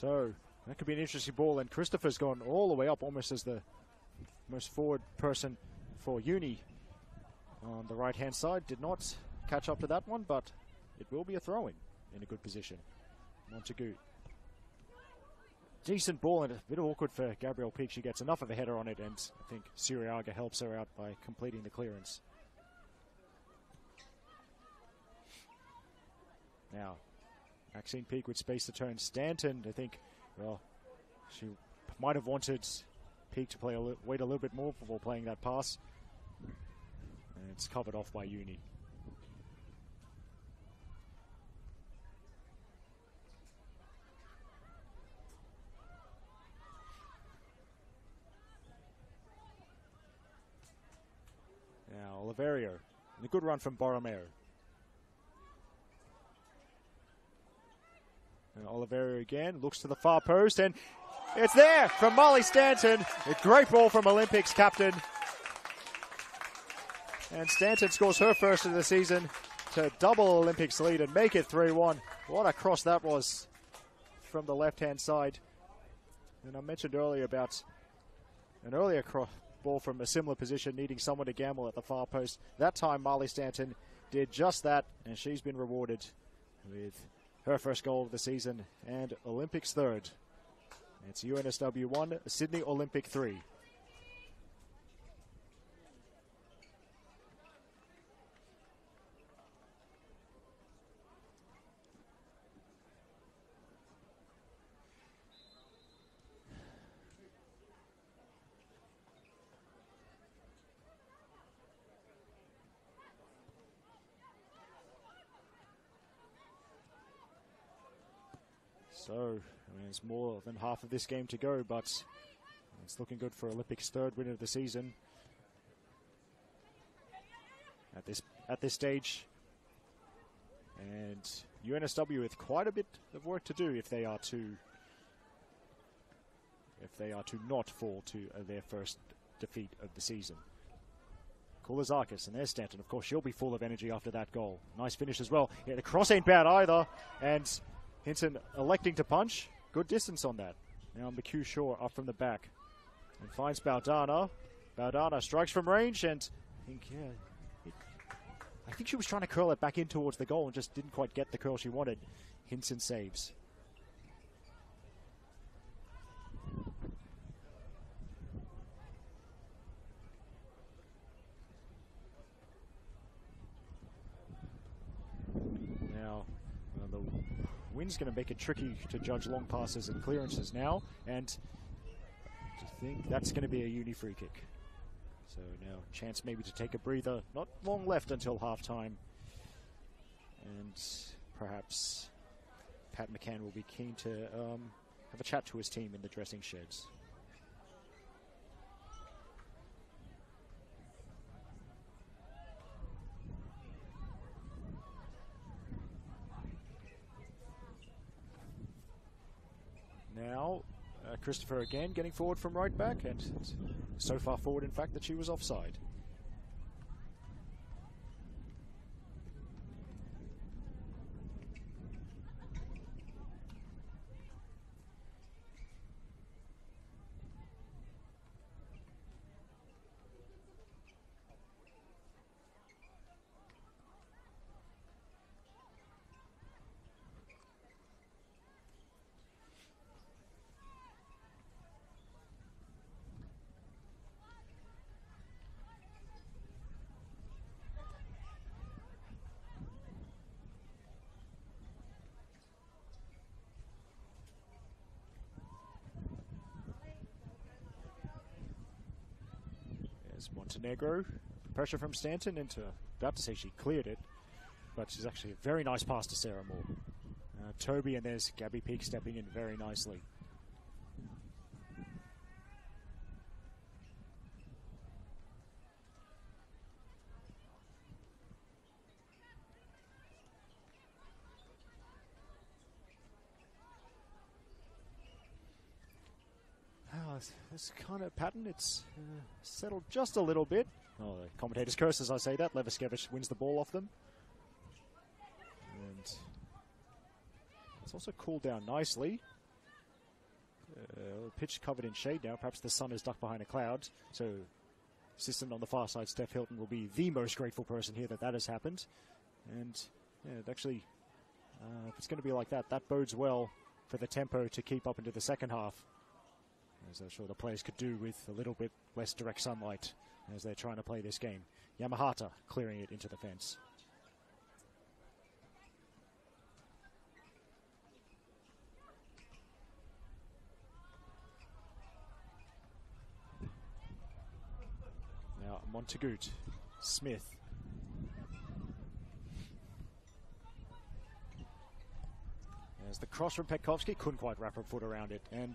So that could be an interesting ball. And Christopher's gone all the way up, almost as the most forward person for Uni on the right hand side. Did not catch up to that one, but it will be a throw in a good position. Montagu. Decent ball and a bit awkward for Gabrielle Peak. She gets enough of a header on it, and I think Siriaga helps her out by completing the clearance. Now, Maxine Peak with space to turn. Stanton, I think, well, she might have wanted Peak to play a wait a little bit more before playing that pass. And it's covered off by Uni. Now, Oliverio. And a good run from Borromeo. And Oliverio again looks to the far post, and it's there from Molly Stanton. A great ball from Olympics captain. And Stanton scores her first of the season to double Olympics lead and make it 3 1. What a cross that was from the left hand side. And I mentioned earlier about an earlier cross ball from a similar position needing someone to gamble at the far post. That time, Molly Stanton did just that, and she's been rewarded with her first goal of the season and Olympics third. It's UNSW 1, Sydney Olympic 3. So, It's more than half of this game to go, but it's looking good for Olympics' third win of the season. At this at this stage, and UNSW with quite a bit of work to do if they are to if they are to not fall to uh, their first defeat of the season. Koulizakis and there's Stanton. Of course, she'll be full of energy after that goal. Nice finish as well. Yeah, the cross ain't bad either. And Hinson electing to punch. Good distance on that. Now McHugh Shaw up from the back. And finds Baldana. Baldana strikes from range and I think, yeah, I think she was trying to curl it back in towards the goal and just didn't quite get the curl she wanted. Hinson saves. Wind's going to make it tricky to judge long passes and clearances now. And to think that's going to be a uni free kick. So now chance maybe to take a breather. Not long left until half time. And perhaps Pat McCann will be keen to um, have a chat to his team in the dressing sheds. Now, uh, Christopher again getting forward from right back, and so far forward, in fact, that she was offside. Montenegro. Pressure from Stanton into, about to say she cleared it, but she's actually a very nice pass to Sarah Moore. Uh, Toby and there's Gabby Peak stepping in very nicely. This kind of pattern, it's uh, settled just a little bit. Oh, the commentator's curse as I say that. Leviskevich wins the ball off them. And it's also cooled down nicely. Uh, pitch covered in shade now. Perhaps the sun is ducked behind a cloud. So, assistant on the far side, Steph Hilton, will be the most grateful person here that that has happened. And yeah, it actually, uh, if it's going to be like that, that bodes well for the tempo to keep up into the second half as I'm sure the players could do with a little bit less direct sunlight as they're trying to play this game. Yamahata clearing it into the fence. Now Montagut, Smith. As the cross from Petkovsky couldn't quite wrap her foot around it. And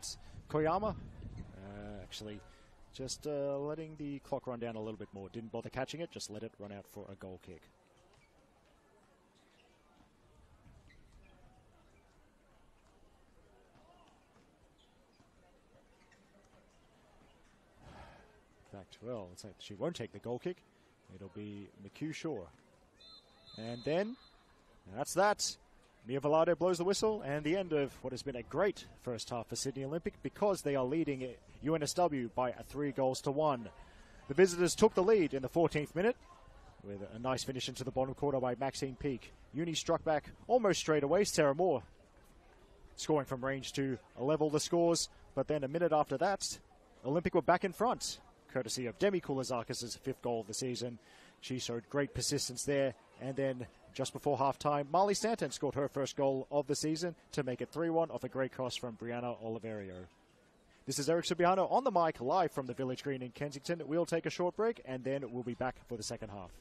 Koyama actually. Just uh, letting the clock run down a little bit more. Didn't bother catching it, just let it run out for a goal kick. In fact, well, she won't take the goal kick. It'll be McHugh Shaw. And then, that's that. Mia Velarde blows the whistle, and the end of what has been a great first half for Sydney Olympic because they are leading UNSW by three goals to one. The visitors took the lead in the 14th minute with a nice finish into the bottom quarter by Maxine Peak. Uni struck back almost straight away. Sarah Moore scoring from range to level the scores, but then a minute after that, Olympic were back in front, courtesy of Demi Koulizakis' fifth goal of the season. She showed great persistence there, and then just before half time, Marley Stanton scored her first goal of the season to make it 3 1 off a great cross from Brianna Oliverio. This is Eric Subiano on the mic live from the Village Green in Kensington. We'll take a short break and then we'll be back for the second half.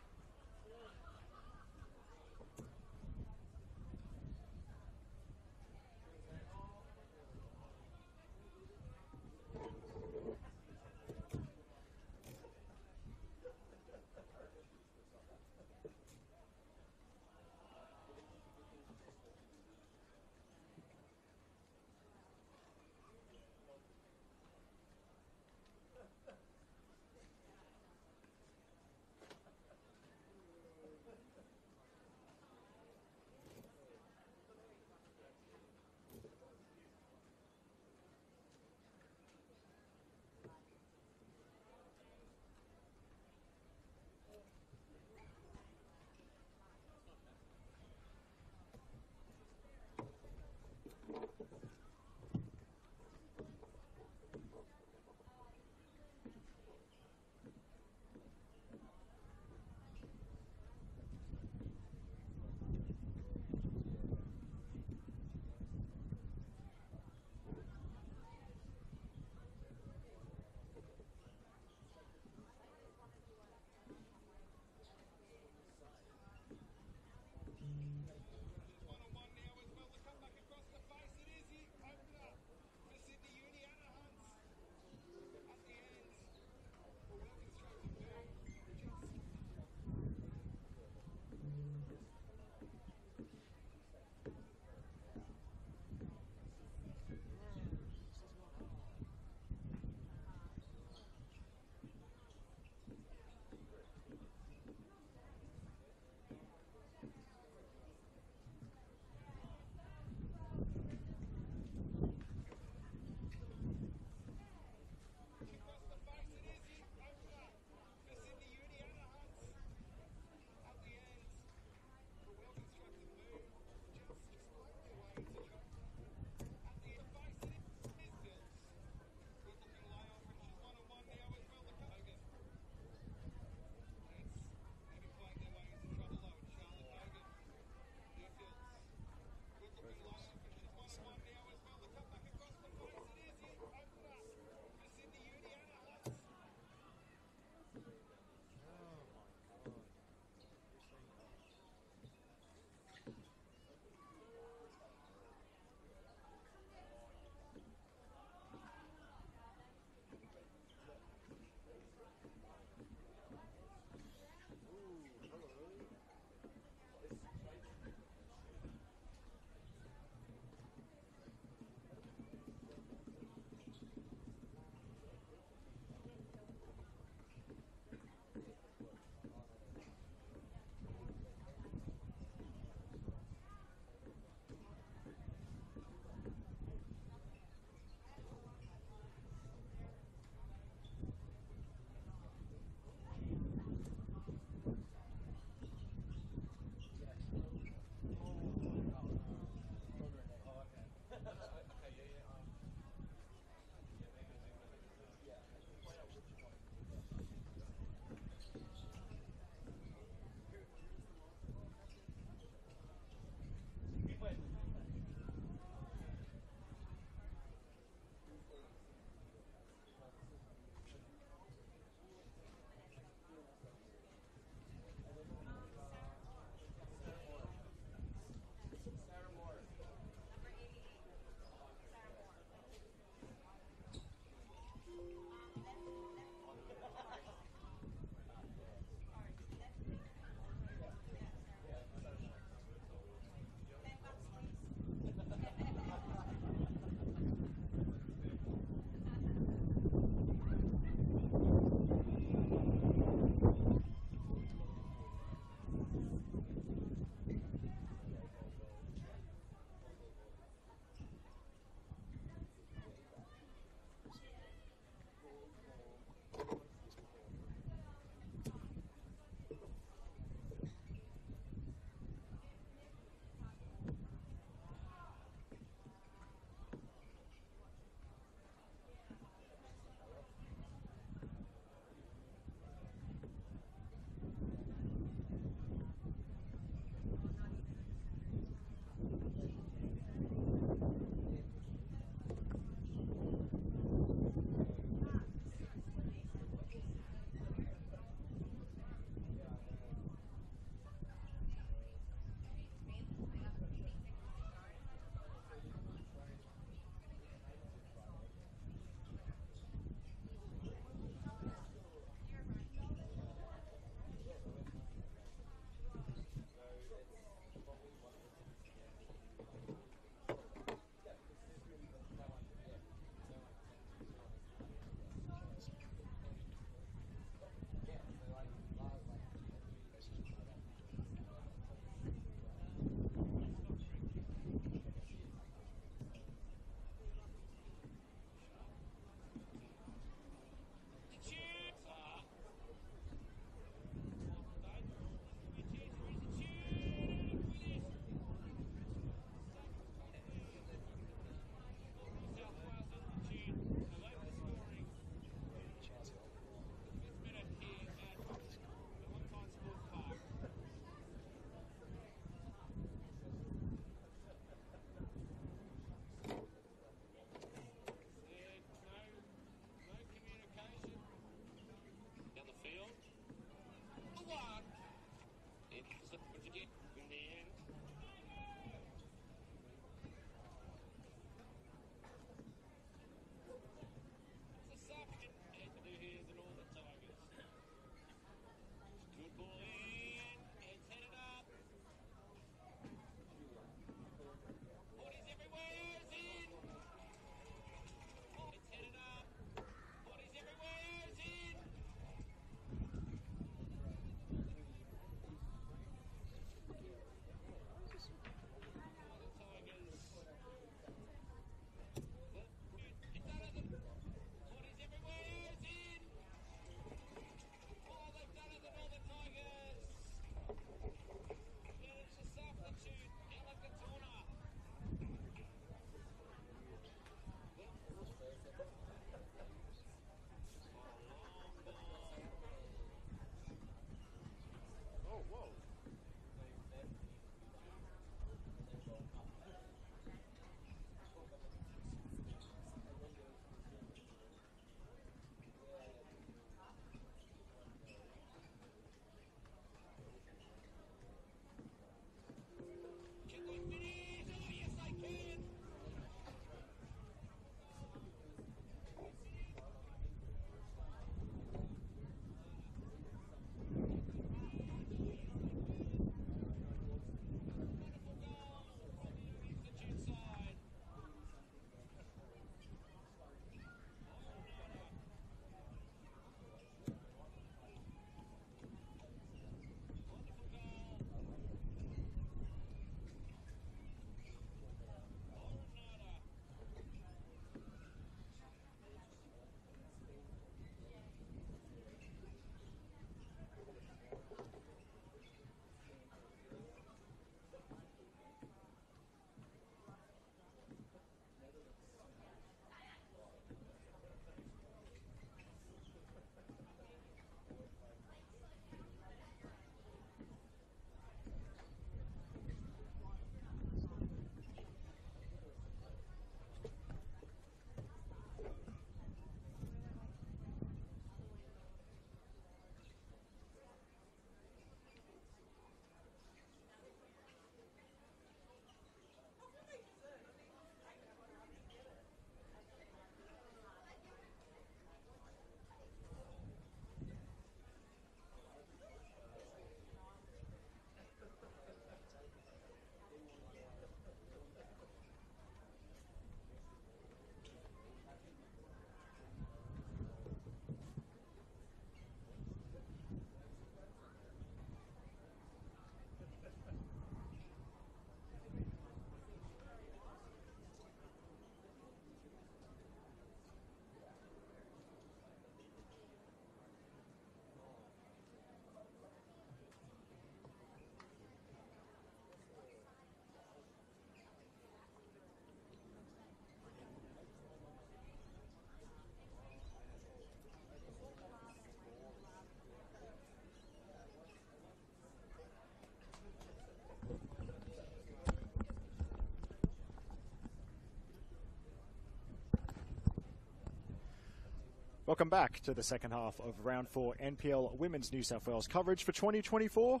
Welcome back to the second half of round four NPL Women's New South Wales coverage for 2024.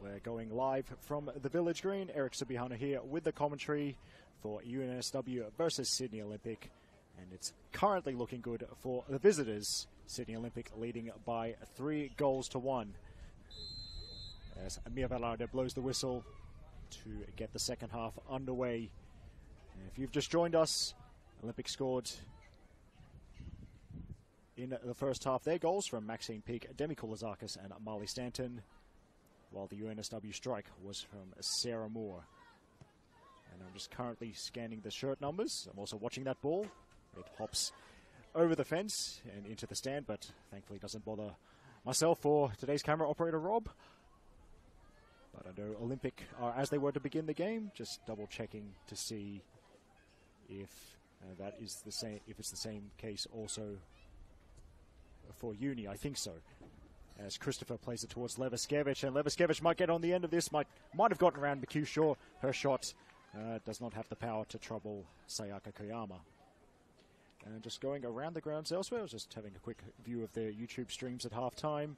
We're going live from the Village Green. Eric Subihana here with the commentary for UNSW versus Sydney Olympic. And it's currently looking good for the visitors. Sydney Olympic leading by three goals to one. As Mia Velarde blows the whistle to get the second half underway. If you've just joined us, Olympic scored in the first half. Their goals from Maxine Peak, Demi Koulizakis, and Marley Stanton, while the UNSW strike was from Sarah Moore. And I'm just currently scanning the shirt numbers. I'm also watching that ball. It hops over the fence and into the stand, but thankfully doesn't bother myself or today's camera operator Rob. But I know Olympic are as they were to begin the game, just double checking to see if uh, that is the same. If it's the same case also for Uni, I think so. As Christopher plays it towards Leviskevich, and Leviskevich might get on the end of this, might might have gotten around McHugh Shaw. Her shot uh, does not have the power to trouble Sayaka Koyama. And just going around the grounds elsewhere, I was just having a quick view of their YouTube streams at half time.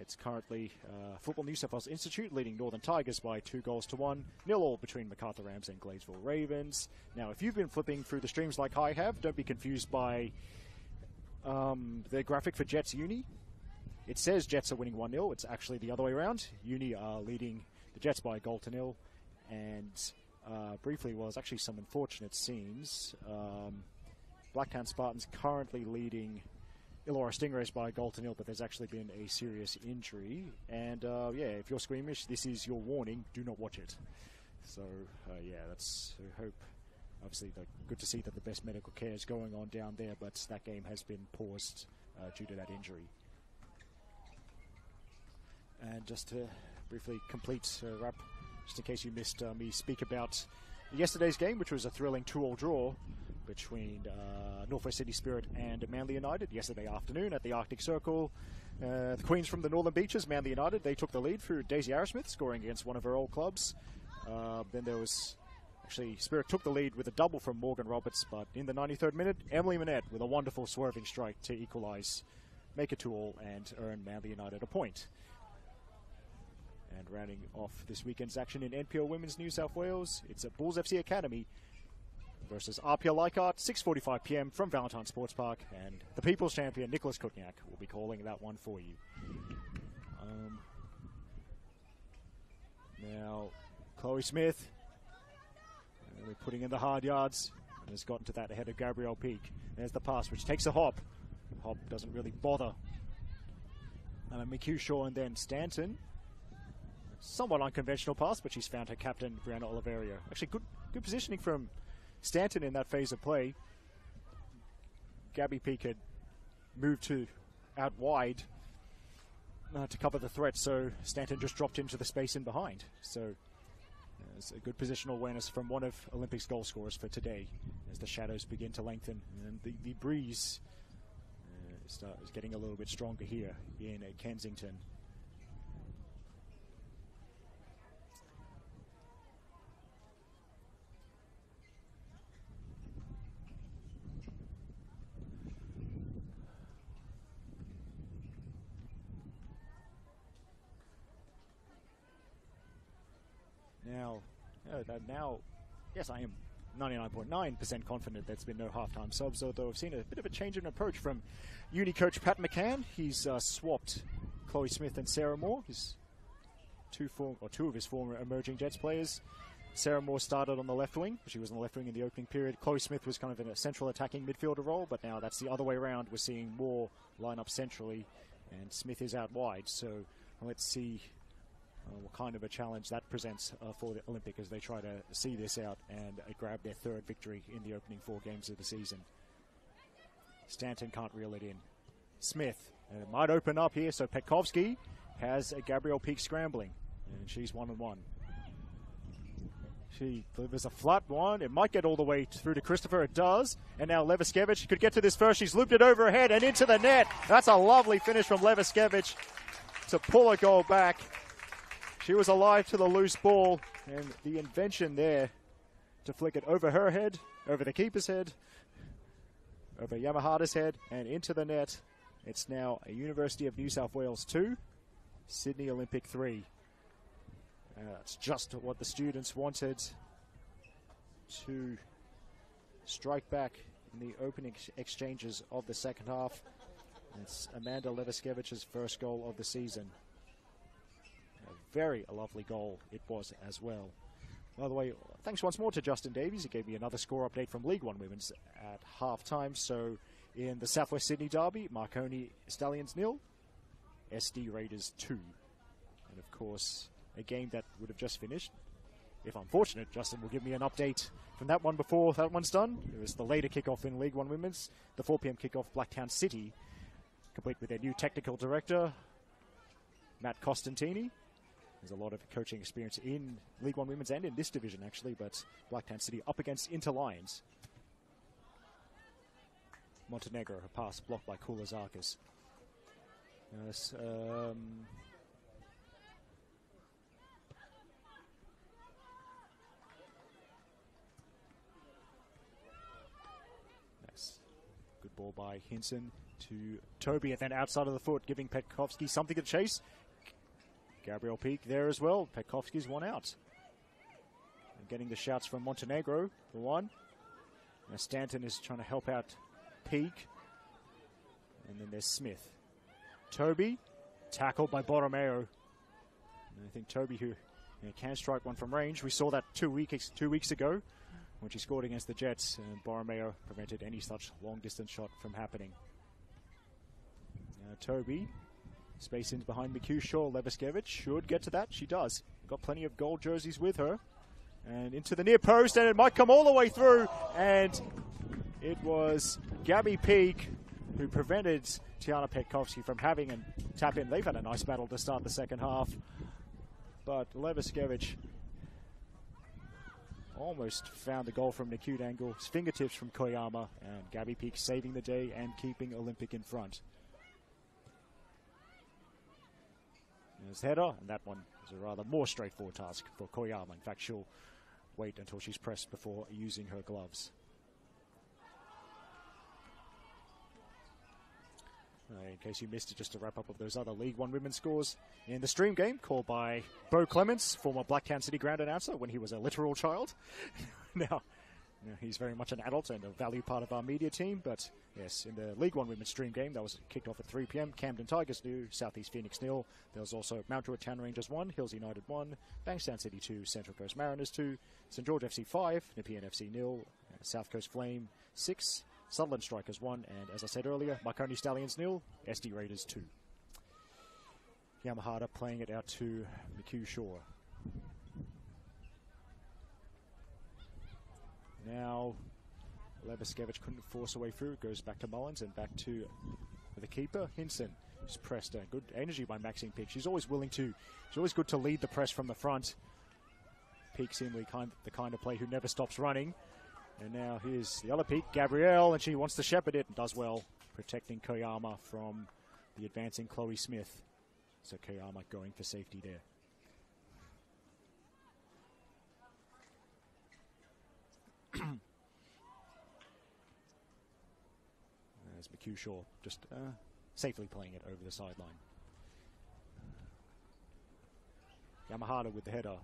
It's currently uh, Football New South Wales Institute leading Northern Tigers by two goals to one. Nil all between Macarthur Rams and Gladesville Ravens. Now, if you've been flipping through the streams like I have, don't be confused by um, the graphic for Jets Uni. It says Jets are winning 1 0. It's actually the other way around. Uni are leading the Jets by a goal to nil. And uh, briefly, well, there's actually some unfortunate scenes. Um, Blacktown Spartans currently leading Illawarra Stingrays by a goal to nil, but there's actually been a serious injury. And uh, yeah, if you're squeamish, this is your warning. Do not watch it. So uh, yeah, that's I hope. Obviously, good to see that the best medical care is going on down there, but that game has been paused uh, due to that injury. And just to briefly complete uh, wrap, just in case you missed uh, me speak about yesterday's game, which was a thrilling two-all draw between uh, Northwest Sydney Spirit and Manly United yesterday afternoon at the Arctic Circle. Uh, the Queens from the Northern Beaches, Manly United, they took the lead through Daisy Arrowsmith scoring against one of her old clubs. Uh, then there was actually Spirit took the lead with a double from Morgan Roberts, but in the 93rd minute, Emily Manette with a wonderful swerving strike to equalise, make it two all, and earn Manly United a point. And rounding off this weekend's action in NPL Women's New South Wales, it's at Bulls FC Academy versus Apia Leichhardt, 6.45 p.m. from Valentine Sports Park. And the People's Champion, Nicholas Kutniak, will be calling that one for you. Um, now, Chloe Smith, uh, putting in the hard yards, and has gotten to that ahead of Gabrielle Peak. There's the pass, which takes a hop. Hop doesn't really bother. Uh, McHugh Shaw and then Stanton. Somewhat unconventional pass, but she's found her captain, Brianna Oliverio. Actually, good good positioning from Stanton in that phase of play. Gabby Peak had moved to out wide uh, to cover the threat, so Stanton just dropped into the space in behind. So a good positional awareness from one of Olympics goal scorers for today as the shadows begin to lengthen and the, the breeze uh, getting a little bit stronger here in Kensington. Now, uh, now, yes, I am 99.9% confident there's been no halftime subs, although I've seen a bit of a change in approach from uni coach Pat McCann. He's uh, swapped Chloe Smith and Sarah Moore, his two form or two of his former emerging Jets players. Sarah Moore started on the left wing. She was on the left wing in the opening period. Chloe Smith was kind of in a central attacking midfielder role, but now that's the other way around. We're seeing Moore line up centrally, and Smith is out wide. So let's see what kind of a challenge that presents uh, for the Olympic as they try to see this out and uh, grab their third victory in the opening four games of the season. Stanton can't reel it in. Smith uh, might open up here, so Petkovsky has a Gabrielle Peak scrambling, and she's one and one. She delivers a flat one. It might get all the way through to Christopher. It does. And now Leviskevich could get to this first. She's looped it over her head and into the net. That's a lovely finish from Leviskevich to pull a goal back. She was alive to the loose ball, and the invention there to flick it over her head, over the keeper's head, over Yamahata's head, and into the net. It's now a University of New South Wales 2, Sydney Olympic 3. Uh, it's just what the students wanted to strike back in the opening ex- exchanges of the second half. It's Amanda Levaskevich's first goal of the season. Very a lovely goal it was as well. By the way, thanks once more to Justin Davies. He gave me another score update from League One Women's at half time. So in the Southwest Sydney Derby, Marconi Stallions nil, SD Raiders 2. And of course, a game that would have just finished. If I'm fortunate, Justin will give me an update from that one before that one's done. It was the later kickoff in League One Women's, the 4 p.m. kickoff, Blacktown City, complete with their new technical director, Matt Costantini. There's a lot of coaching experience in League One Women's and in this division, actually, but Blacktown City up against Inter Lions. Montenegro, a pass blocked by Koulizakis. Yes, um. Good ball by Hinson to Toby, and then outside of the foot, giving Petkovsky something to chase. Gabriel Peak there as well. Petkovsky's one out. And getting the shouts from Montenegro for one. Now Stanton is trying to help out Peak. And then there's Smith. Toby, tackled by Borromeo. And I think Toby, who you know, can strike one from range, we saw that two weeks two weeks ago when she scored against the Jets, and Borromeo prevented any such long distance shot from happening. Now Toby, space in behind McHugh Shaw. Leviskevich should get to that. She does. Got plenty of gold jerseys with her. And into the near post, and it might come all the way through. And it was Gabby Peak who prevented Tiana Petkovsky from having a tap in. They've had a nice battle to start the second half. But Leviskevich almost found the goal from an acute angle. His fingertips from Koyama. And Gabby Peak saving the day and keeping Olympic in front. There's header, and that one is a rather more straightforward task for Koyama. In fact, she'll wait until she's pressed before using her gloves. Uh, in case you missed it, just to wrap up of those other League One women's scores in the stream game, called by Bo Clements, former Blacktown City ground announcer when he was a literal child. now, he's very much an adult and a valued part of our media team. But yes, in the League One women's stream game, that was kicked off at 3 p.m. Camden Tigers new, Southeast Phoenix nil. There was also Mount Druitt Town Rangers one, Hills United one, Bankstown City two, Central Coast Mariners two, St George FC five, Nepean FC nil, uh, South Coast Flame six, Sutherland Strikers 1, and as I said earlier, Marconi Stallions nil, SD Raiders 2. Yamahata playing it out to McHugh Shaw. Now, Leviskevich couldn't force a way through. It goes back to Mullins and back to the keeper, Hinson. Just pressed a good energy by Maxine Peak. She's always willing to, she's always good to lead the press from the front. Peak seemingly kind, the kind of play who never stops running. And now here's the other peak, Gabrielle, and she wants to shepherd it and does well, protecting Koyama from the advancing Chloe Smith. So Koyama going for safety there. McHugh Shaw just uh, safely playing it over the sideline. Yamahata with the header.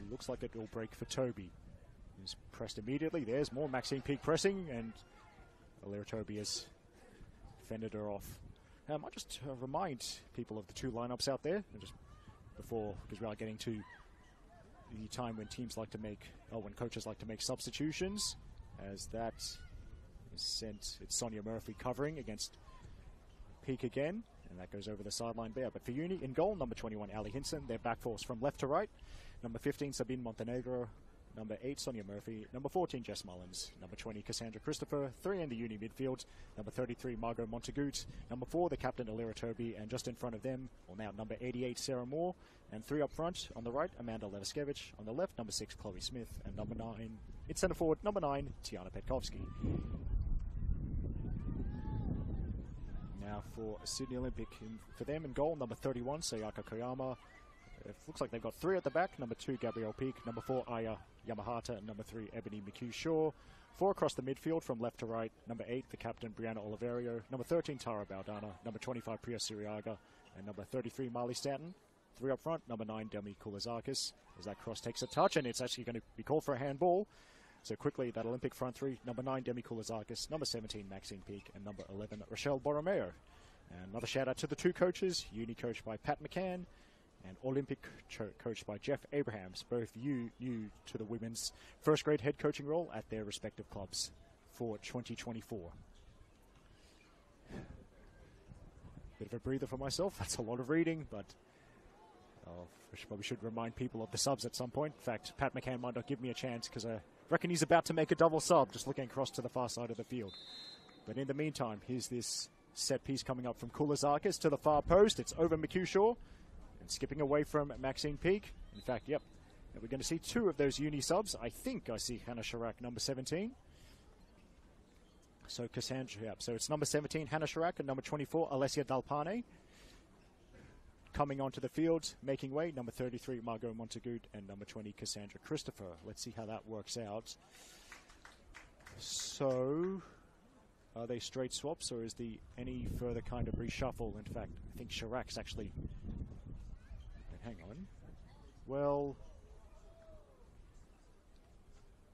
It looks like it will break for Toby. He's pressed immediately. There's more Maxine Peak pressing, and Alira Toby has fended her off. I might just uh, remind people of the two lineups out there, just before, because we are getting to the time when teams like to make, oh, when coaches like to make substitutions, as that is sent. It's Sonia Murphy covering against Peak again, and that goes over the sideline there. But for Uni, in goal, number 21, Ali Hinson, their back force from left to right. Number 15, Sabine Montenegro, Number 8, Sonia Murphy. Number 14, Jess Mullins. Number 20, Cassandra Christopher. 3 in the uni midfield. Number 33, Margot Montagut. Number 4, the captain, Alira Toby. And just in front of them, well now, number 88, Sarah Moore. And 3 up front, on the right, Amanda Leviskevich. On the left, number 6, Chloe Smith. And number 9, in centre forward, number 9, Tiana Petkovsky. Now for Sydney Olympic, in, for them in goal, number 31, Sayaka Koyama. It looks like they've got three at the back. Number two, Gabrielle Peak. Number four, Aya Yamahata. Number three, Ebony McHugh Shaw. Four across the midfield from left to right. Number 8, the captain, Brianna Oliverio. Number 13, Tara Baldana. Number 25, Priya Siriaga. And number 33, Marley Stanton. Three up front. Number 9, Demi Koulizakis. As that cross takes a touch, and it's actually going to be called for a handball. So quickly, that Olympic front three. Number 9, Demi Koulizakis. Number 17, Maxine Peak. And number 11, Rochelle Borromeo. And another shout out to the two coaches, uni coached by Pat McCann and Olympic coached by Jeff Abrahams, both you new to the women's first grade head coaching role at their respective clubs for 2024. Bit of a breather for myself. That's a lot of reading, but oh, I should, probably should remind people of the subs at some point. In fact, Pat McCann might not give me a chance because I uh, reckon he's about to make a double sub, just looking across to the far side of the field. But in the meantime, here's this set piece coming up from Koulizakis to the far post. It's over McHugh Shaw and skipping away from Maxine Peak. In fact, yep, we're going to see two of those uni subs. I think I see Hannah Chirac, number 17. So Cassandra, yep. So it's number 17, Hannah Chirac, and number 24, Alessia Dalpane. Coming onto the field, making way, number 33, Margot Montagut, and number 20, Cassandra Christopher. Let's see how that works out. So, are they straight swaps, or is the any further kind of reshuffle? In fact, I think Chirac's actually hang on. Well,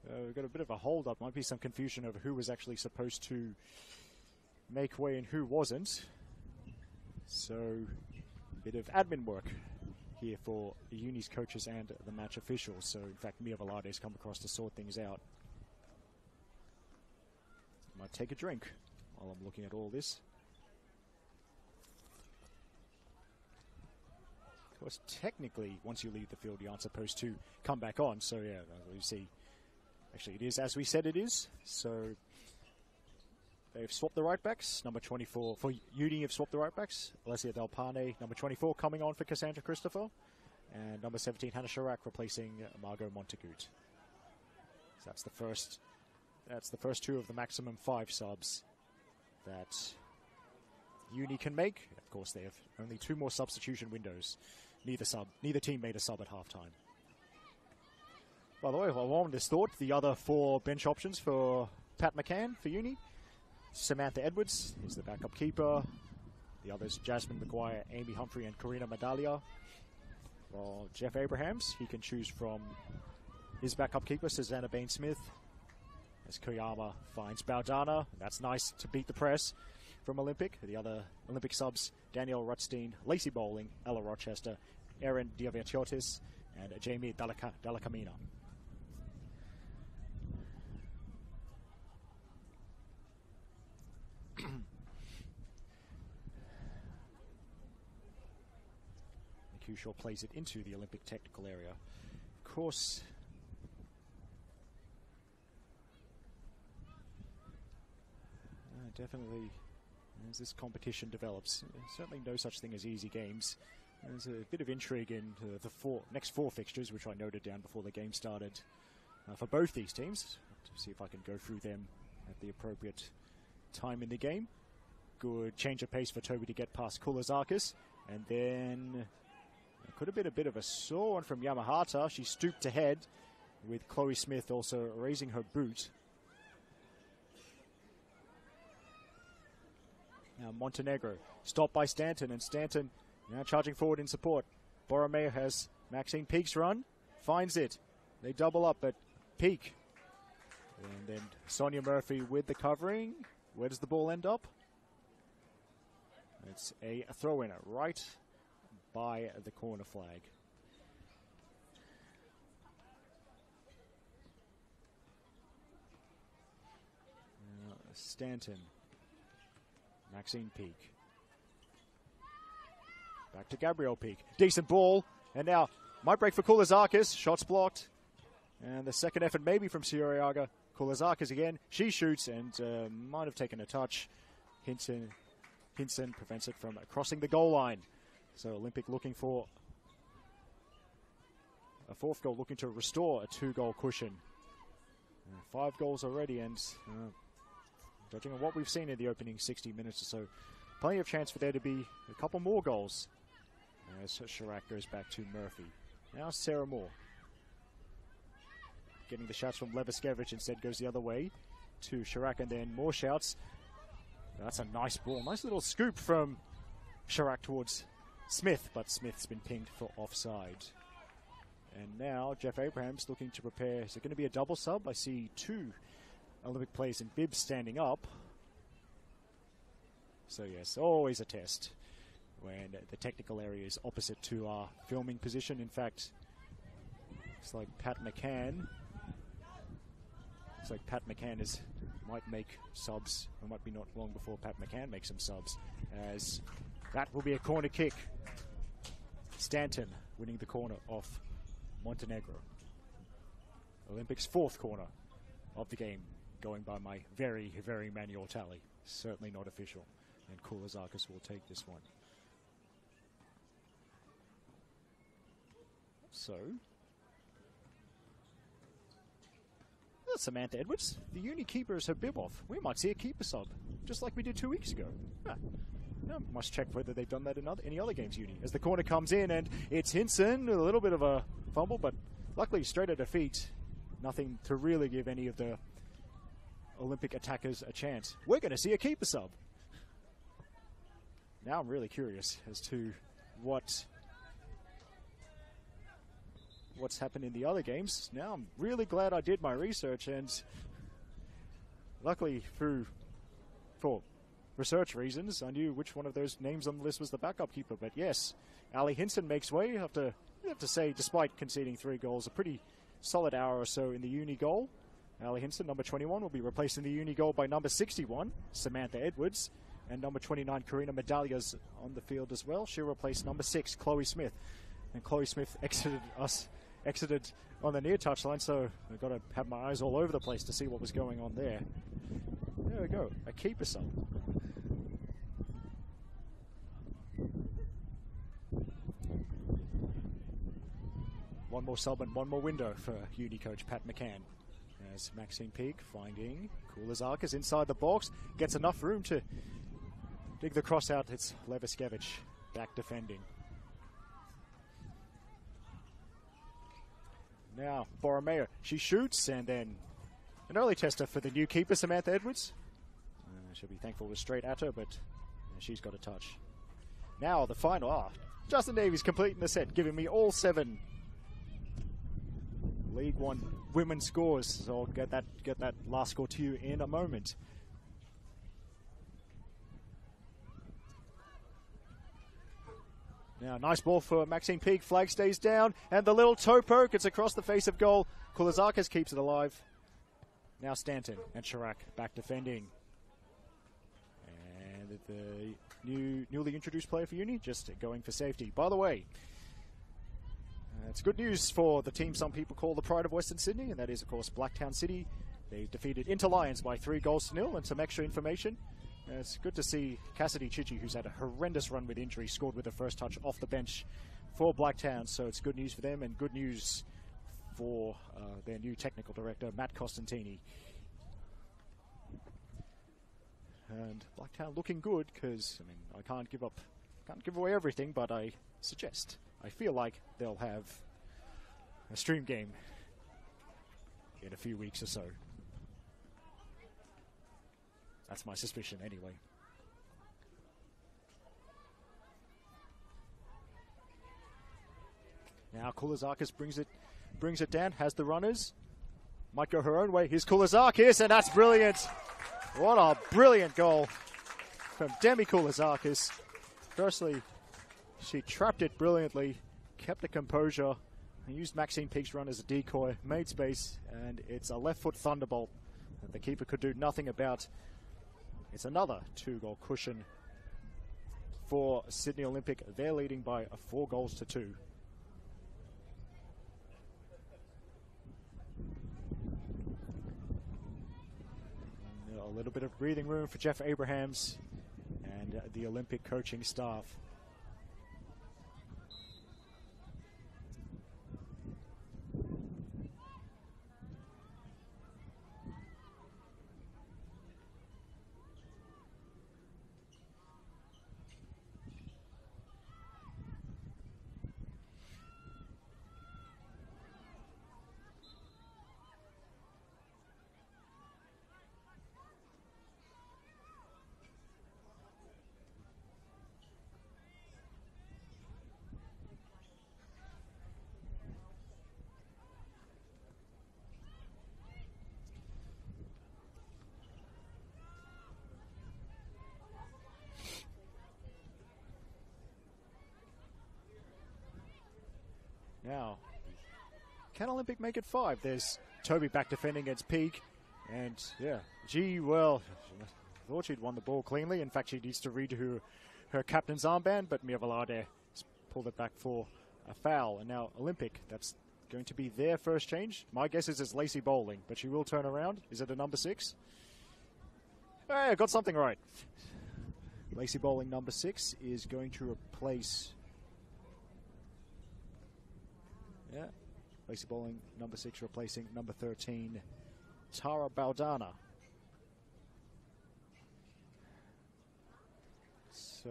uh, we've got a bit of a hold up. Might be some confusion over who was actually supposed to make way and who wasn't. So, bit of admin work here for the unis coaches and the match officials. So, in fact, Mia Velarde's come across to sort things out. Might take a drink while I'm looking at all this. Of course, technically, once you leave the field, you aren't supposed to come back on. So, yeah, you see, actually, it is as we said it is. So, they've swapped the right backs. Number 24 for Uni have swapped the right backs. Alessia Delpane, number 24, coming on for Cassandra Christopher. And number 17, Hannah Chirac, replacing Margot Montagut. So that's the first. That's the first two of the maximum five subs that Uni can make. Of course, they have only two more substitution windows neither sub, neither team made a sub at halftime. By the way, along this thought, the other four bench options for Pat McCann for Uni, Samantha Edwards is the backup keeper. The others, Jasmine McGuire, Amy Humphrey, and Karina Medalia. Well, Jeff Abrahams, he can choose from his backup keeper, Susanna Bain Smith. As Koyama finds Baldana. That's nice to beat the press from Olympic. The other Olympic subs, Danielle Rutstein, Lacey Bowling, Ella Rochester, Erin Diaviatiotis, and Jamie Dalaca- Dalacamina. Shaw plays it into the Olympic technical area. Of course, uh, definitely as this competition develops. Certainly no such thing as easy games. There's a bit of intrigue in uh, the four, next four fixtures, which I noted down before the game started uh, for both these teams. To see if I can go through them at the appropriate time in the game. Good change of pace for Toby to get past Koulizakis. And then could have been a bit of a sore one from Yamahata. She stooped ahead with Chloe Smith also raising her boot. Now Montenegro stopped by Stanton, and Stanton now charging forward in support. Borromeo has Maxine Peak's run, finds it. They double up, at Peak. And then Sonia Murphy with the covering. Where does the ball end up? It's a throw in right by the corner flag. Uh, Stanton Maxine Peak. Back to Gabrielle Peak. Decent ball. And now might break for Koulizakis. Shots blocked. And the second effort maybe from Siriaga. Koulizakis again. She shoots and uh, might have taken a touch. Hinson, Hinson prevents it from crossing the goal line. So Olympic looking for a fourth goal, looking to restore a two-goal cushion. Uh, five goals already, and uh, Judging on what we've seen in the opening 60 minutes or so, plenty of chance for there to be a couple more goals. As Chirac goes back to Murphy. Now Sarah Moore. Getting the shots from Leviskevich instead goes the other way. to Chirac and then more shouts. That's a nice ball. Nice little scoop from Chirac towards Smith, but Smith's been pinged for offside. And now Jeff Abrahams looking to prepare. Is it going to be a double sub? I see two Olympic players in bibs standing up. So, yes, always a test when the technical area is opposite to our filming position. In fact, looks like Pat McCann. Looks like Pat McCann is might make subs. It might be not long before Pat McCann makes some subs. As that will be a corner kick. Stanton winning the corner off Montenegro. Olympics' fourth corner of the game, going by my very, very manual tally. Certainly not official. And Koulizakis will take this one. So, that's Samantha Edwards. The uni keeper is her bib off. We might see a keeper sub, just like we did two weeks ago. Huh. Must check whether they've done that in other, any other games, Uni. As the corner comes in, and it's Hinson, a little bit of a fumble, but luckily straight at her feet. Nothing to really give any of the Olympic attackers a chance. We're going to see a keeper sub. Now I'm really curious as to what what's happened in the other games. Now I'm really glad I did my research and luckily through for research reasons, I knew which one of those names on the list was the backup keeper. But yes, Ali Hinson makes way. You have to, you have to say, despite conceding three goals, a pretty solid hour or so in the uni goal. Ali Hinson, number 21, will be replacing the uni goal by number 61, Samantha Edwards. And number 29, Karina Medallas on the field as well. She'll replace number 6, Chloe Smith. And Chloe Smith exited us, exited on the near touchline, so I've got to have my eyes all over the place to see what was going on there. There we go, a keeper sub. One more sub and one more window for uni coach Pat McCann. As Maxine Peak finding Koulizakis inside the box, gets enough room to dig the cross out. It's Leviskevich back defending. Now, Borromeo, she shoots and then an early tester for the new keeper, Samantha Edwards. Uh, she'll be thankful it was straight at her, but uh, she's got a touch. Now, the final. Ah, Justin Davies completing the set, giving me all seven League One women's scores. So I'll get that get that last score to you in a moment. Now, nice ball for Maxine Peak. Flag stays down, and the little toe poke. It's across the face of goal. Koulizakis keeps it alive. Now Stanton and Chirac back defending. And the new newly introduced player for Uni just going for safety. By the way, it's good news for the team some people call the pride of Western Sydney, and that is, of course, Blacktown City. They defeated Inter Lions by three goals to nil, and some extra information. It's good to see Cassidy Chichi, who's had a horrendous run with injury, scored with the first touch off the bench for Blacktown. So it's good news for them and good news for uh, their new technical director, Matt Costantini. And Blacktown looking good because I mean I can't give up, can't give away everything, but I suggest I feel like they'll have a stream game in a few weeks or so. That's my suspicion, anyway. Now Koulizakis brings it, brings it down. Has the runners. Might go her own way. Here's Koulizakis, and that's brilliant. What a brilliant goal from Demi Koulizakis. Firstly, she trapped it brilliantly, kept the composure, used Maxine Peak's run as a decoy, made space, and it's a left foot thunderbolt that the keeper could do nothing about. It's another two goal cushion for Sydney Olympic. They're leading by four goals to two. A little bit of breathing room for Jeff Abrahams and the Olympic coaching staff. Now, can Olympic make it five? There's Toby back defending against Peak. And yeah, gee, well, thought she'd won the ball cleanly. In fact, she needs to redo her, her captain's armband, but Mia Velarde pulled it back for a foul. And now Olympic, that's going to be their first change. My guess is it's Lacey Bowling, but she will turn around. Is it a number six? Hey, I got something right. Lacey Bowling, number six, is going to replace. Yeah, Lacey Bowling, number six, replacing number 13, Tara Baldana. So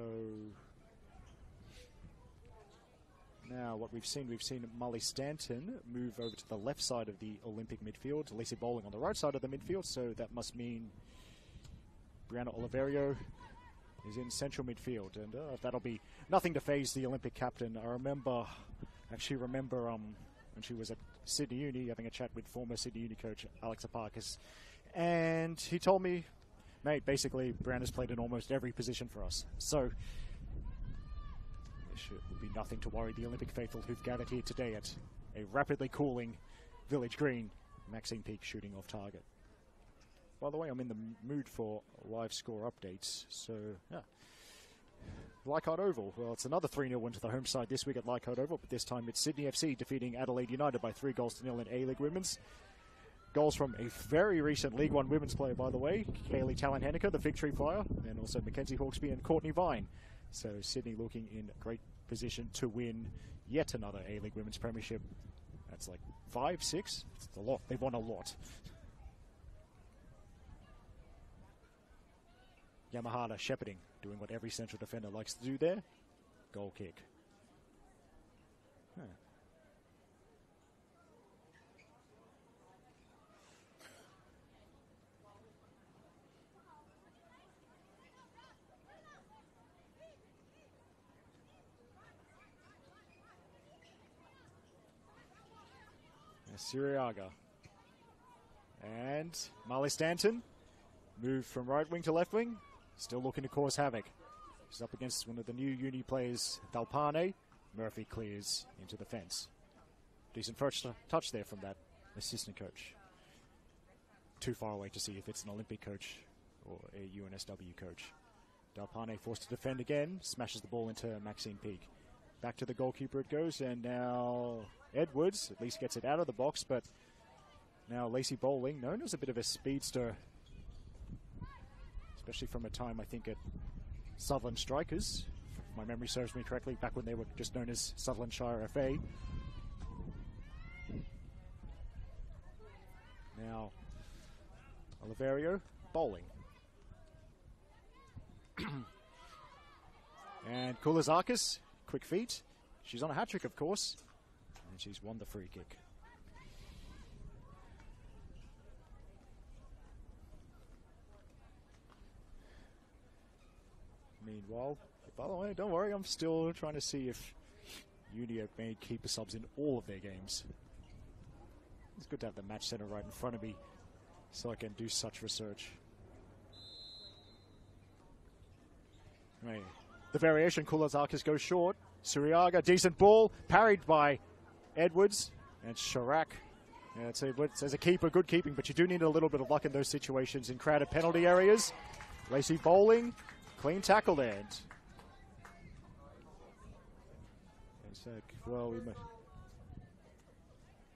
now what we've seen, we've seen Molly Stanton move over to the left side of the Olympic midfield, Lacey Bowling on the right side of the midfield, so that must mean Brianna Oliverio is in central midfield, and uh, that'll be nothing to phase the Olympic captain. I remember, actually remember um, when she was at Sydney Uni having a chat with former Sydney Uni coach Alexa Aparkis, and he told me, mate, basically Brown has played in almost every position for us, so there will be nothing to worry the Olympic faithful who've gathered here today at a rapidly cooling Village Green. Maxine Peak shooting off target. By the way, I'm in the mood for live score updates, so yeah. Leichhardt Oval. Well, it's another 3 0 win to the home side this week at Leichhardt Oval, but this time it's Sydney FC defeating Adelaide United by three goals to nil in A League Women's. Goals from a very recent League One women's player, by the way, Caley Tallon-Henniker, the victory flyer, and also Mackenzie Hawkesby and Cortnee Vine. So Sydney looking in a great position to win yet another A League Women's Premiership. That's like five, six. It's a lot. They've won a lot. Yamahara shepherding, doing what every central defender likes to do there. Goal kick. Huh. Suriaga. And Marley Stanton moved from right wing to left wing. Still looking to cause havoc. She's up against one of the new uni players, Dalpane. Murphy clears into the fence. Decent first touch there from that assistant coach. Too far away to see if it's an Olympic coach or a UNSW coach. Dalpane forced to defend again, smashes the ball into Maxine Peak. Back to the goalkeeper it goes, and now Edwards at least gets it out of the box, but now Lacey Bowling, known as a bit of a speedster, especially from a time I think at Sutherland Strikers, if my memory serves me correctly, back when they were just known as Sutherland Shire FA. Now, Oliverio bowling. and Koulizakis, quick feet. She's on a hat trick, of course and she's won the free kick. Meanwhile, by the way, don't worry, I'm still trying to see if Uni have made keeper subs in all of their games. It's good to have the match center right in front of me so I can do such research. The variation, Koulizakis goes short. Suriaga, decent ball, parried by Edwards and Chirac. Yeah, it's a, it's, as a keeper, good keeping, but you do need a little bit of luck in those situations in crowded penalty areas. Lacey bowling, clean tackle there. Well, we might.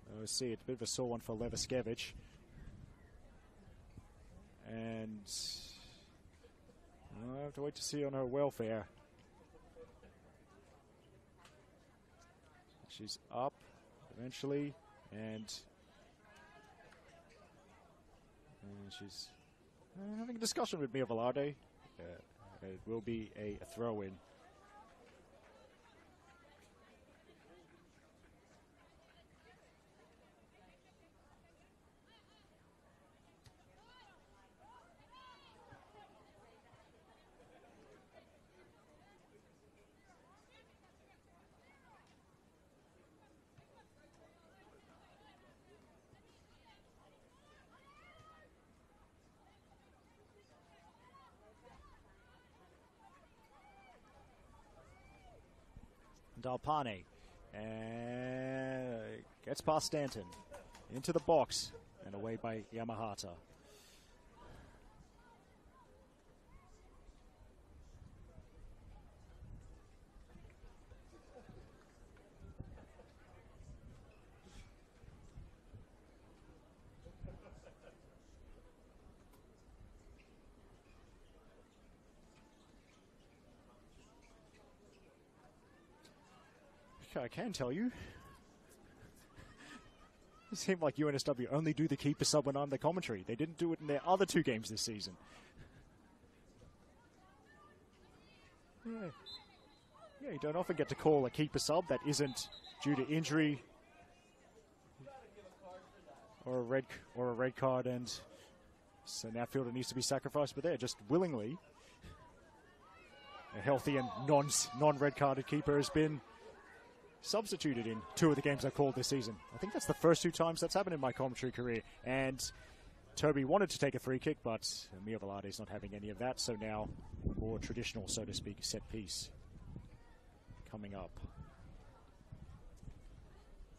Oh, see, it's a bit of a sore one for Leviskevich. And I have to wait to see on her welfare. She's up eventually, and, and she's uh, having a discussion with Mia Velarde. Uh, it will be a, throw in. Dalpane. And Gets past Stanton. Into the box. And away by Yamahata. I can tell you. It seemed like UNSW only do the keeper sub when I'm the commentary. They didn't do it in their other two games this season. Yeah. Yeah, you don't often get to call a keeper sub that isn't due to injury or a red or a red card, and so now fielder needs to be sacrificed. But there, just willingly, a healthy and non non red carded keeper has been substituted in two of the games I called this season. I think that's the first two times that's happened in my commentary career. And Toby wanted to take a free kick, but Mia is not having any of that. So now, more traditional, so to speak, set piece coming up.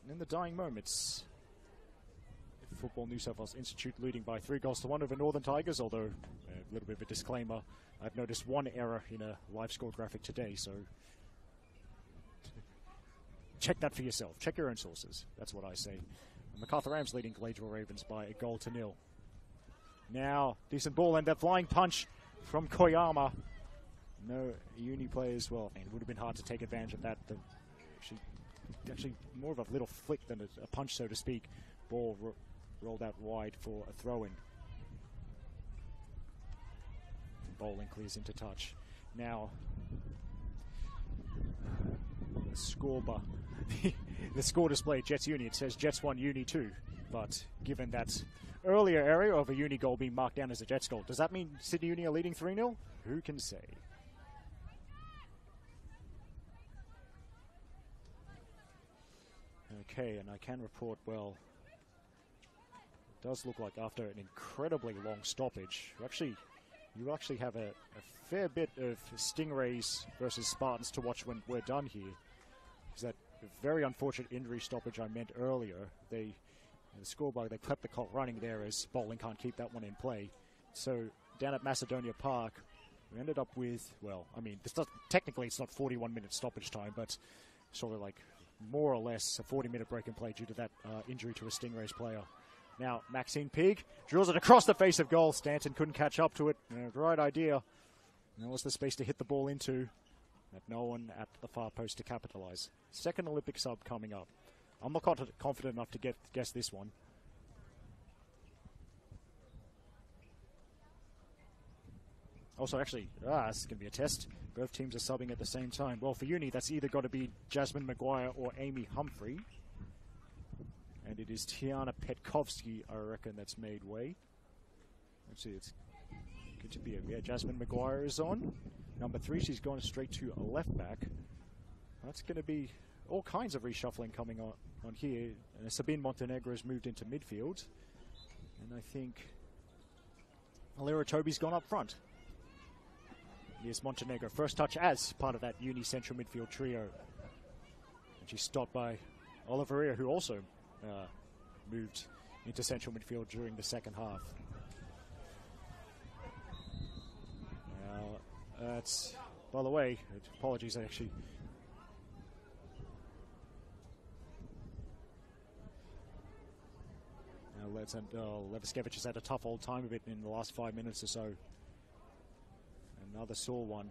And in the dying moments, Football New South Wales Institute leading by three goals to one over Northern Tigers, although a little bit of a disclaimer. I've noticed one error in a live score graphic today, so check that for yourself. Check your own sources. That's what I say. Macarthur Rams leading Gladesville Ravens by a goal to nil. Now, decent ball and that flying punch from Koyama. No uni players. Well, it would have been hard to take advantage of that. The, actually, actually, more of a little flick than a, a punch, so to speak. Ball ro rolled out wide for a throw in. Bowling clears into touch. Now, scoreboard the score display, Jets Uni, it says Jets 1, Uni 2. But given that earlier area of a Uni goal being marked down as a Jets goal, does that mean Sydney Uni are leading 3 0? Who can say? Okay, and I can report, well, it does look like after an incredibly long stoppage, actually, you actually have a, a fair bit of Stingrays versus Spartans to watch when we're done here. Is that very unfortunate injury stoppage I meant earlier. They, the scoreboard, they kept the clock running there as Bowling can't keep that one in play. So down at Macedonia Park, we ended up with, well, I mean, technically it's not 41 minute stoppage time, but sort of like more or less a 40 minute break in play due to that uh, injury to a Stingrays player. Now, Maxine Peak drills it across the face of goal. Stanton couldn't catch up to it. Uh, right idea. That was the space to hit the ball into that no one at the far post to capitalise. Second Olympic sub coming up. I'm not confident enough to get guess this one. Also, actually, ah, this is going to be a test. Both teams are subbing at the same time. Well, for Uni, that's either got to be Jasmine Maguire or Amy Humphrey. And it is Tiana Petkovsky, I reckon, that's made way. Let's see, it's good to be a, yeah, Jasmine Maguire is on. Number three, she's gone straight to left back. That's going to be all kinds of reshuffling coming on, on here. And Sabine Montenegro has moved into midfield. And I think Alira Toby's gone up front. Here's Montenegro. First touch as part of that uni central midfield trio. And she's stopped by Oliverio, who also uh, moved into central midfield during the second half. That's, by the way, apologies actually. Now let's oh, Leviskevich has had a tough old time of it in the last five minutes or so. Another sore one.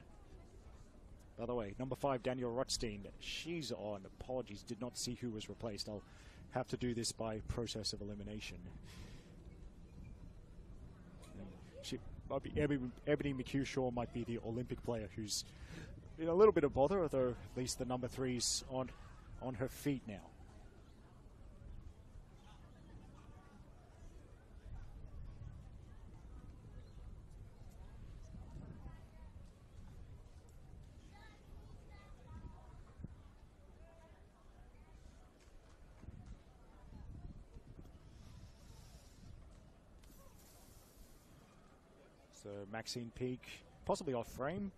By the way, number five, Daniel Rotstein, she's on. Apologies, did not see who was replaced. I'll have to do this by process of elimination. She, might be Ebony, Ebony McHugh might be the Olympic player who's in a little bit of bother, although at least the number three's on on her feet now. So Maxine Peak, possibly off frame,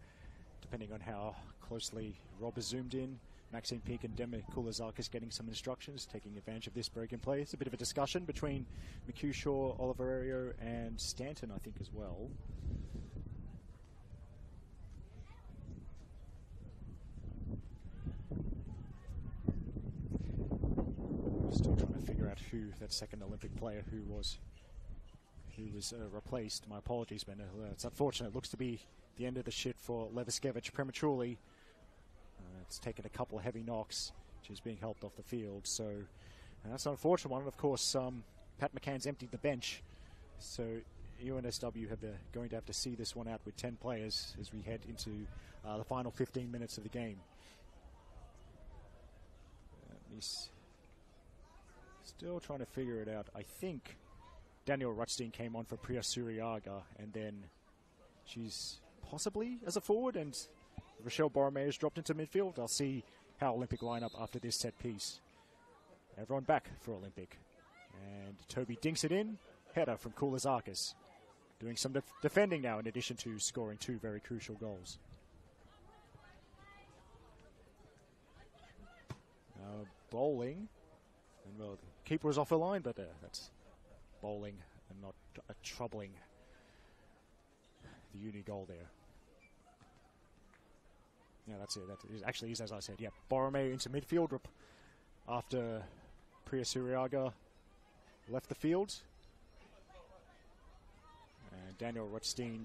depending on how closely Rob is zoomed in. Maxine Peak and Demi Koulizakis getting some instructions, taking advantage of this break in play. It's a bit of a discussion between McHugh Shaw, Oliverio, and Stanton, I think, as well. Still trying to figure out who that second Olympic player who was who was uh, replaced. My apologies, Ben. Uh, it's unfortunate. It looks to be the end of the shit for Leviskevich prematurely. Uh, it's taken a couple of heavy knocks. She's being helped off the field. So uh, that's an unfortunate one. And of course, um, Pat McCann's emptied the bench. So UNSW have the, going to have to see this one out with 10 players as we head into uh, the final 15 minutes of the game. he's still trying to figure it out. I think Daniel Rutstein came on for Priya Suriaga, and then she's possibly as a forward, and Rochelle Borromeo has dropped into midfield. I'll see how Olympic line up after this set piece. Everyone back for Olympic. And Toby dinks it in. Header from Koulizakis. Doing some def defending now in addition to scoring two very crucial goals. Uh, bowling. And well, the keeper is off the line, but uh, that's bowling and not a troubling the uni goal there. Yeah, that's it. That is actually is as I said. Yeah, Borromeo into midfield after Priya Suriaga left the field. And Daniel Rutstein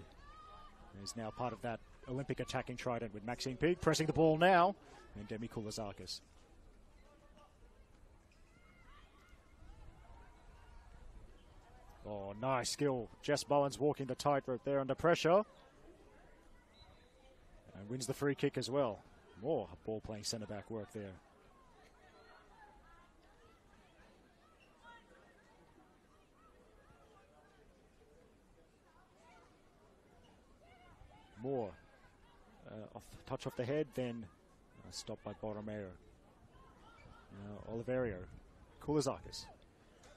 is now part of that Olympic attacking trident with Maxine Peak pressing the ball now, and Demi Koulizakis. Oh, nice skill. Jess Bowens walking the tightrope there under pressure. And wins the free kick as well. More ball playing centre back work there. More. Uh, off touch off the head, then uh, stopped by Borromeo. Now Oliverio. Koulizakis.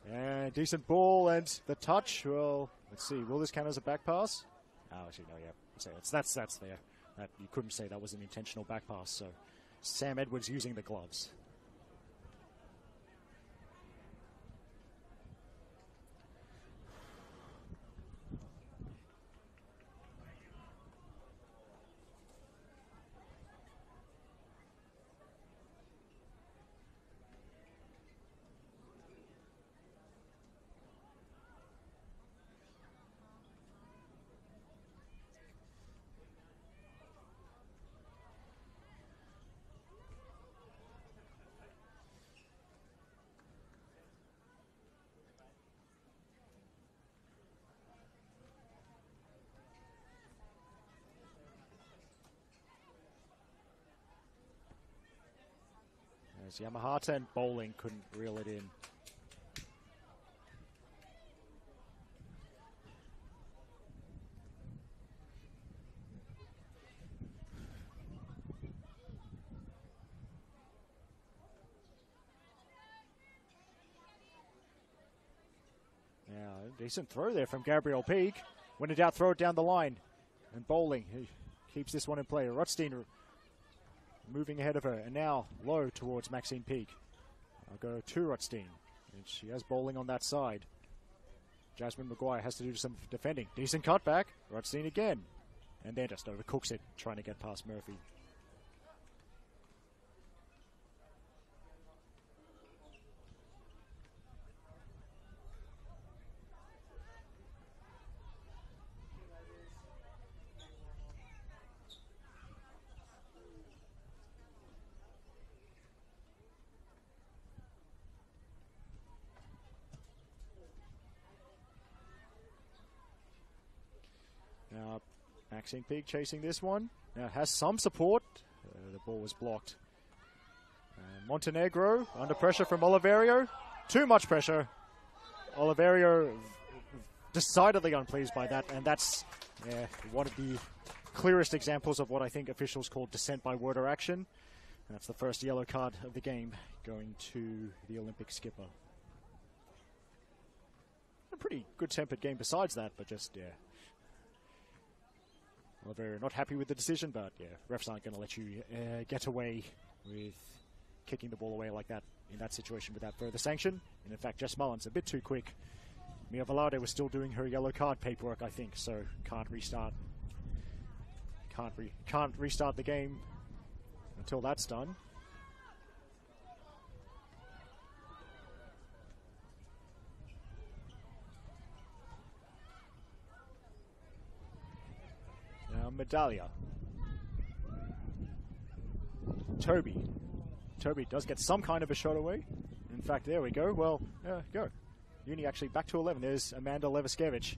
And decent ball and the touch. Well, let's see. Will this count as a back pass? Oh, actually, no, yeah. So that's, that's, that's there. That, you couldn't say that was an intentional back pass. So Sam Edwards using the gloves. As Yamahata and Bowling couldn't reel it in. Decent throw there from Gabrielle Peak. When in doubt, throw it down the line. And Bowling, he keeps this one in play. Rotstein moving ahead of her. And now low towards Maxine Peak. I'll go to Rotstein. And she has bowling on that side. Jasmine McGuire has to do some defending. Decent cutback. Rotstein again. And then just overcooks it, trying to get past Murphy. Maxine Peak chasing this one. Now has some support. Uh, the ball was blocked. Uh, Montenegro under pressure from Oliverio. Too much pressure. Oliverio decidedly unpleased by that, and that's yeah, one of the clearest examples of what I think officials call dissent by word or action. And that's the first yellow card of the game going to the Olympic skipper. A pretty good tempered game besides that, but just, yeah, Oliverio not happy with the decision, but yeah, refs aren't going to let you uh, get away with kicking the ball away like that in that situation without further sanction. And in fact, Jess Mullins a bit too quick. Mia Velarde was still doing her yellow card paperwork, I think, so can't restart. Can't re- can't restart the game until that's done. Now Medallia. Toby. Toby does get some kind of a shot away. In fact, there we go. Well, uh, go. Uni actually back to 11. There's Amanda Leviskevich.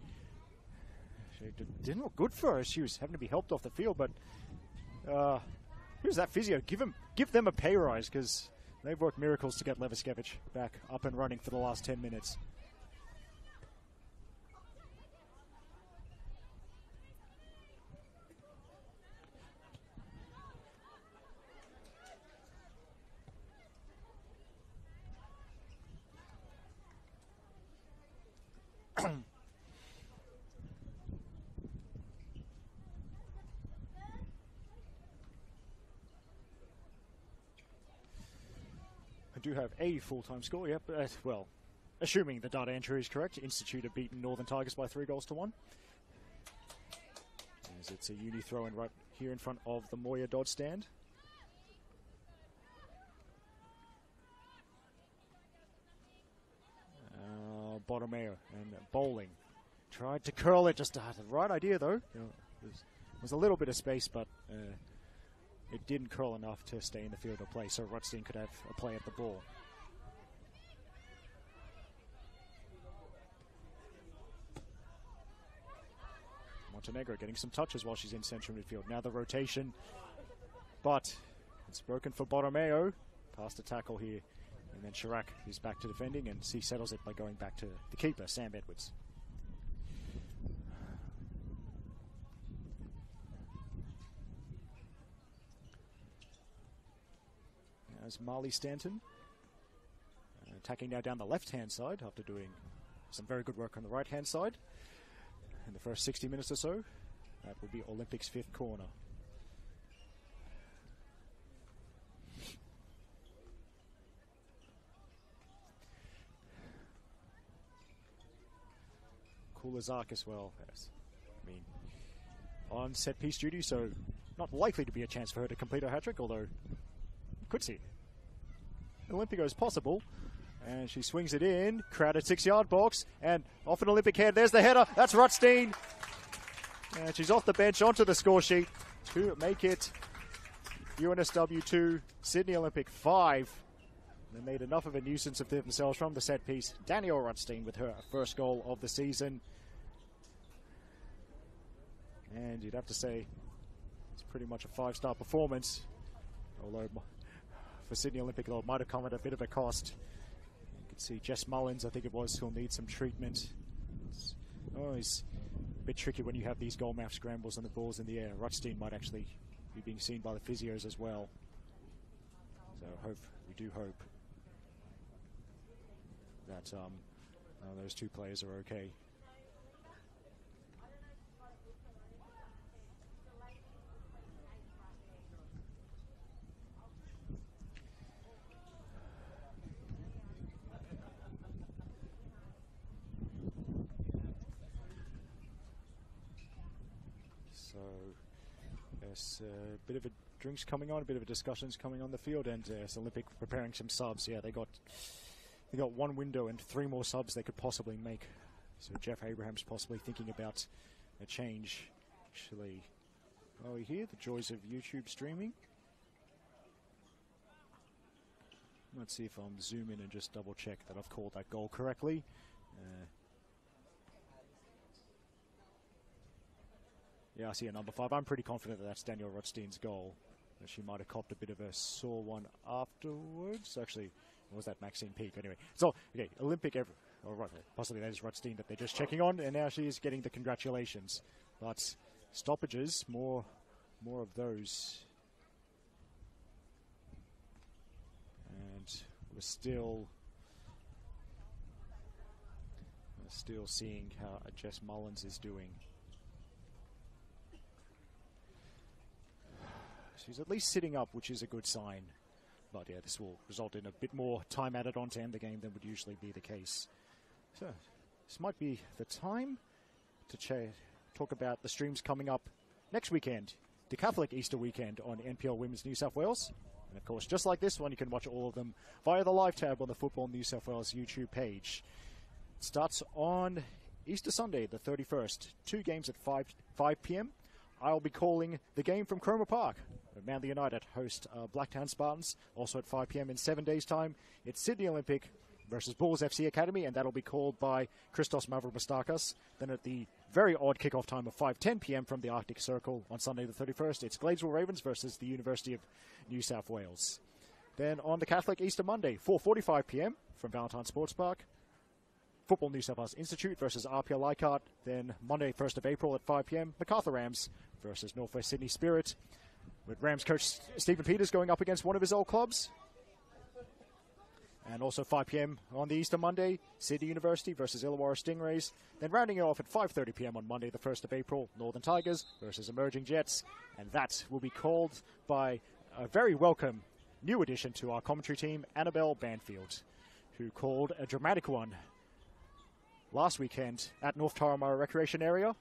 She didn't look good for her. She was having to be helped off the field, but uh, that physio? Give him, give them a pay rise because they've worked miracles to get Leviskevich back up and running for the last 10 minutes. Do have a full-time score. Yep. Uh, well, assuming the data entry is correct, Institute have beaten Northern Tigers by three goals to one. As it's a uni throw-in right here in front of the Moya Dodd stand. Uh, Borromeo and bowling. Tried to curl it, just uh, the right idea though. You know, was, was a little bit of space, but uh, it didn't curl enough to stay in the field of play, so Rutstein could have a play at the ball. Montenegro getting some touches while she's in central midfield. Now the rotation, but it's broken for Borromeo. Past a tackle here. And then Chirac is back to defending, and he settles it by going back to the keeper, Sam Edwards. As Marley Stanton. Uh, attacking now down the left hand side after doing some very good work on the right hand side in the first 60 minutes or so. That would be Olympics' fifth corner. Kulazak as well. Yes. I mean, on set piece duty, so not likely to be a chance for her to complete her hat trick, although could see. Olympico is possible. And she swings it in. Crowded six yard box. And off an Olympic head. There's the header. That's Rutstein. And she's off the bench onto the score sheet to make it UNSW 2, Sydney Olympic 5. They made enough of a nuisance of themselves from the set piece. Danielle Rutstein with her first goal of the season. And you'd have to say it's pretty much a five star performance. Although for Sydney Olympic, though, it might have come at a bit of a cost. You can see Jess Mullins, I think it was, who'll need some treatment. It's always a bit tricky when you have these goal mouth scrambles and the ball's in the air. Rutstein might actually be being seen by the physios as well. So hope we do hope that um, uh, those two players are okay. Yes, a uh, bit of a drinks coming on, a bit of a discussions coming on the field, and uh, Olympic preparing some subs. Yeah, they got they got one window and three more subs they could possibly make. So Jeff Abrahams possibly thinking about a change. Actually, oh, you hear the joys of YouTube streaming? Let's see if I'm zoom in and just double check that I've called that goal correctly. Uh, Yeah, I see a number five. I'm pretty confident that that's Daniel Rutstein's goal. She might have copped a bit of a sore one afterwards. Actually, was that Maxine Peak? Anyway, so okay, Olympic ever, or right, possibly that is Rutstein that they're just checking on, and now she's getting the congratulations. But stoppages, more, more of those, and we're still. We're still seeing how Jess Mullins is doing. She's at least sitting up, which is a good sign. But yeah, this will result in a bit more time added on to end the game than would usually be the case. So this might be the time to talk about the streams coming up next weekend, the Catholic Easter weekend on NPL Women's New South Wales. And of course, just like this one, you can watch all of them via the live tab on the Football New South Wales YouTube page. It starts on Easter Sunday, the 31st. Two games at 5, 5 p.m. I'll be calling the game from Cromer Park. Manly United host uh, Blacktown Spartans, also at 5 p.m. in seven days' time. It's Sydney Olympic versus Bulls FC Academy, and that'll be called by Christos Mavropastakas. Then at the very odd kickoff time of 5:10 p.m. from the Arctic Circle on Sunday the 31st, it's Gladesville Ravens versus the University of New South Wales. Then on the Catholic Easter Monday, 4:45 p.m. from Valentine Sports Park, Football New South Wales Institute versus RPL Leichhardt. Then Monday, 1st of April at 5 p.m., Macarthur Rams versus Northwest Sydney Spirit. With Rams coach Stephen Peters going up against one of his old clubs. And also 5 p.m. on the Easter Monday, Sydney University versus Illawarra Stingrays. Then rounding it off at 5:30 p.m. on Monday, the 1st of April, Northern Tigers versus Emerging Jets, and that will be called by a very welcome new addition to our commentary team, Annabelle Banfield, who called a dramatic one last weekend at North Turramurra Recreation Area